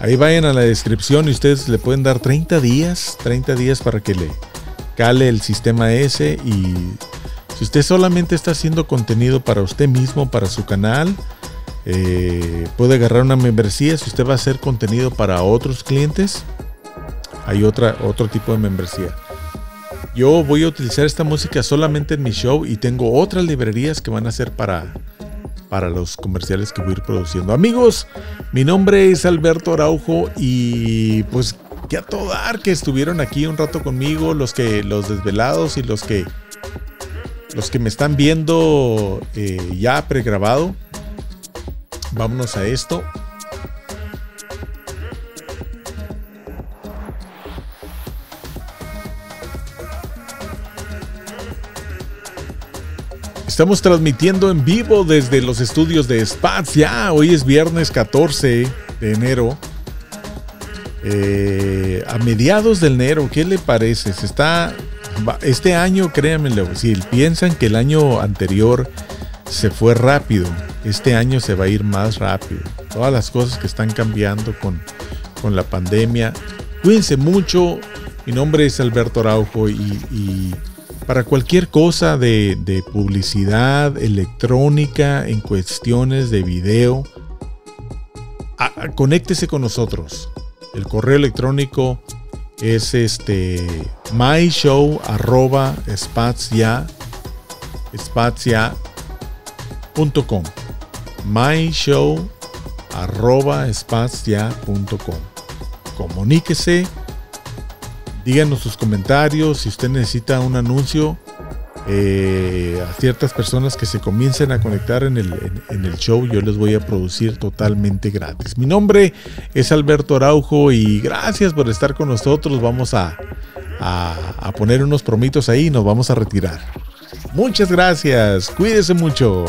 Speaker 1: Ahí vayan a la descripción y ustedes le pueden dar 30 días, 30 días para que le cale el sistema ese y si usted solamente está haciendo contenido para usted mismo, para su canal, eh, puede agarrar una membresía. Si usted va a hacer contenido para otros clientes, hay otra, otro tipo de membresía. Yo voy a utilizar esta música solamente en mi show y tengo otras librerías que van a ser para, para los comerciales que voy a ir produciendo. Amigos, mi nombre es Alberto Araujo y pues ya todo dar que estuvieron aquí un rato conmigo, los que los desvelados y los que los que me están viendo eh, ya pregrabado. Vámonos a esto. Estamos transmitiendo en vivo desde los estudios de Spats. Ya, hoy es viernes 14 de enero. Eh, a mediados de enero, ¿qué le parece? Está. Este año, créanme, si piensan que el año anterior se fue rápido, este año se va a ir más rápido. Todas las cosas que están cambiando con, con la pandemia. Cuídense mucho. Mi nombre es Alberto Araujo y, para cualquier cosa de, publicidad electrónica en cuestiones de video, conéctese con nosotros. El correo electrónico es este myshow arroba comuníquese díganos sus comentarios si usted necesita un anuncio eh, a ciertas personas que se comiencen a conectar en el, en, el, show, yo les voy a producir totalmente gratis. Mi nombre es Alberto Araujo y gracias por estar con nosotros. Vamos a, a, a poner unos promitos ahí y nos vamos a retirar. Muchas gracias, cuídese mucho.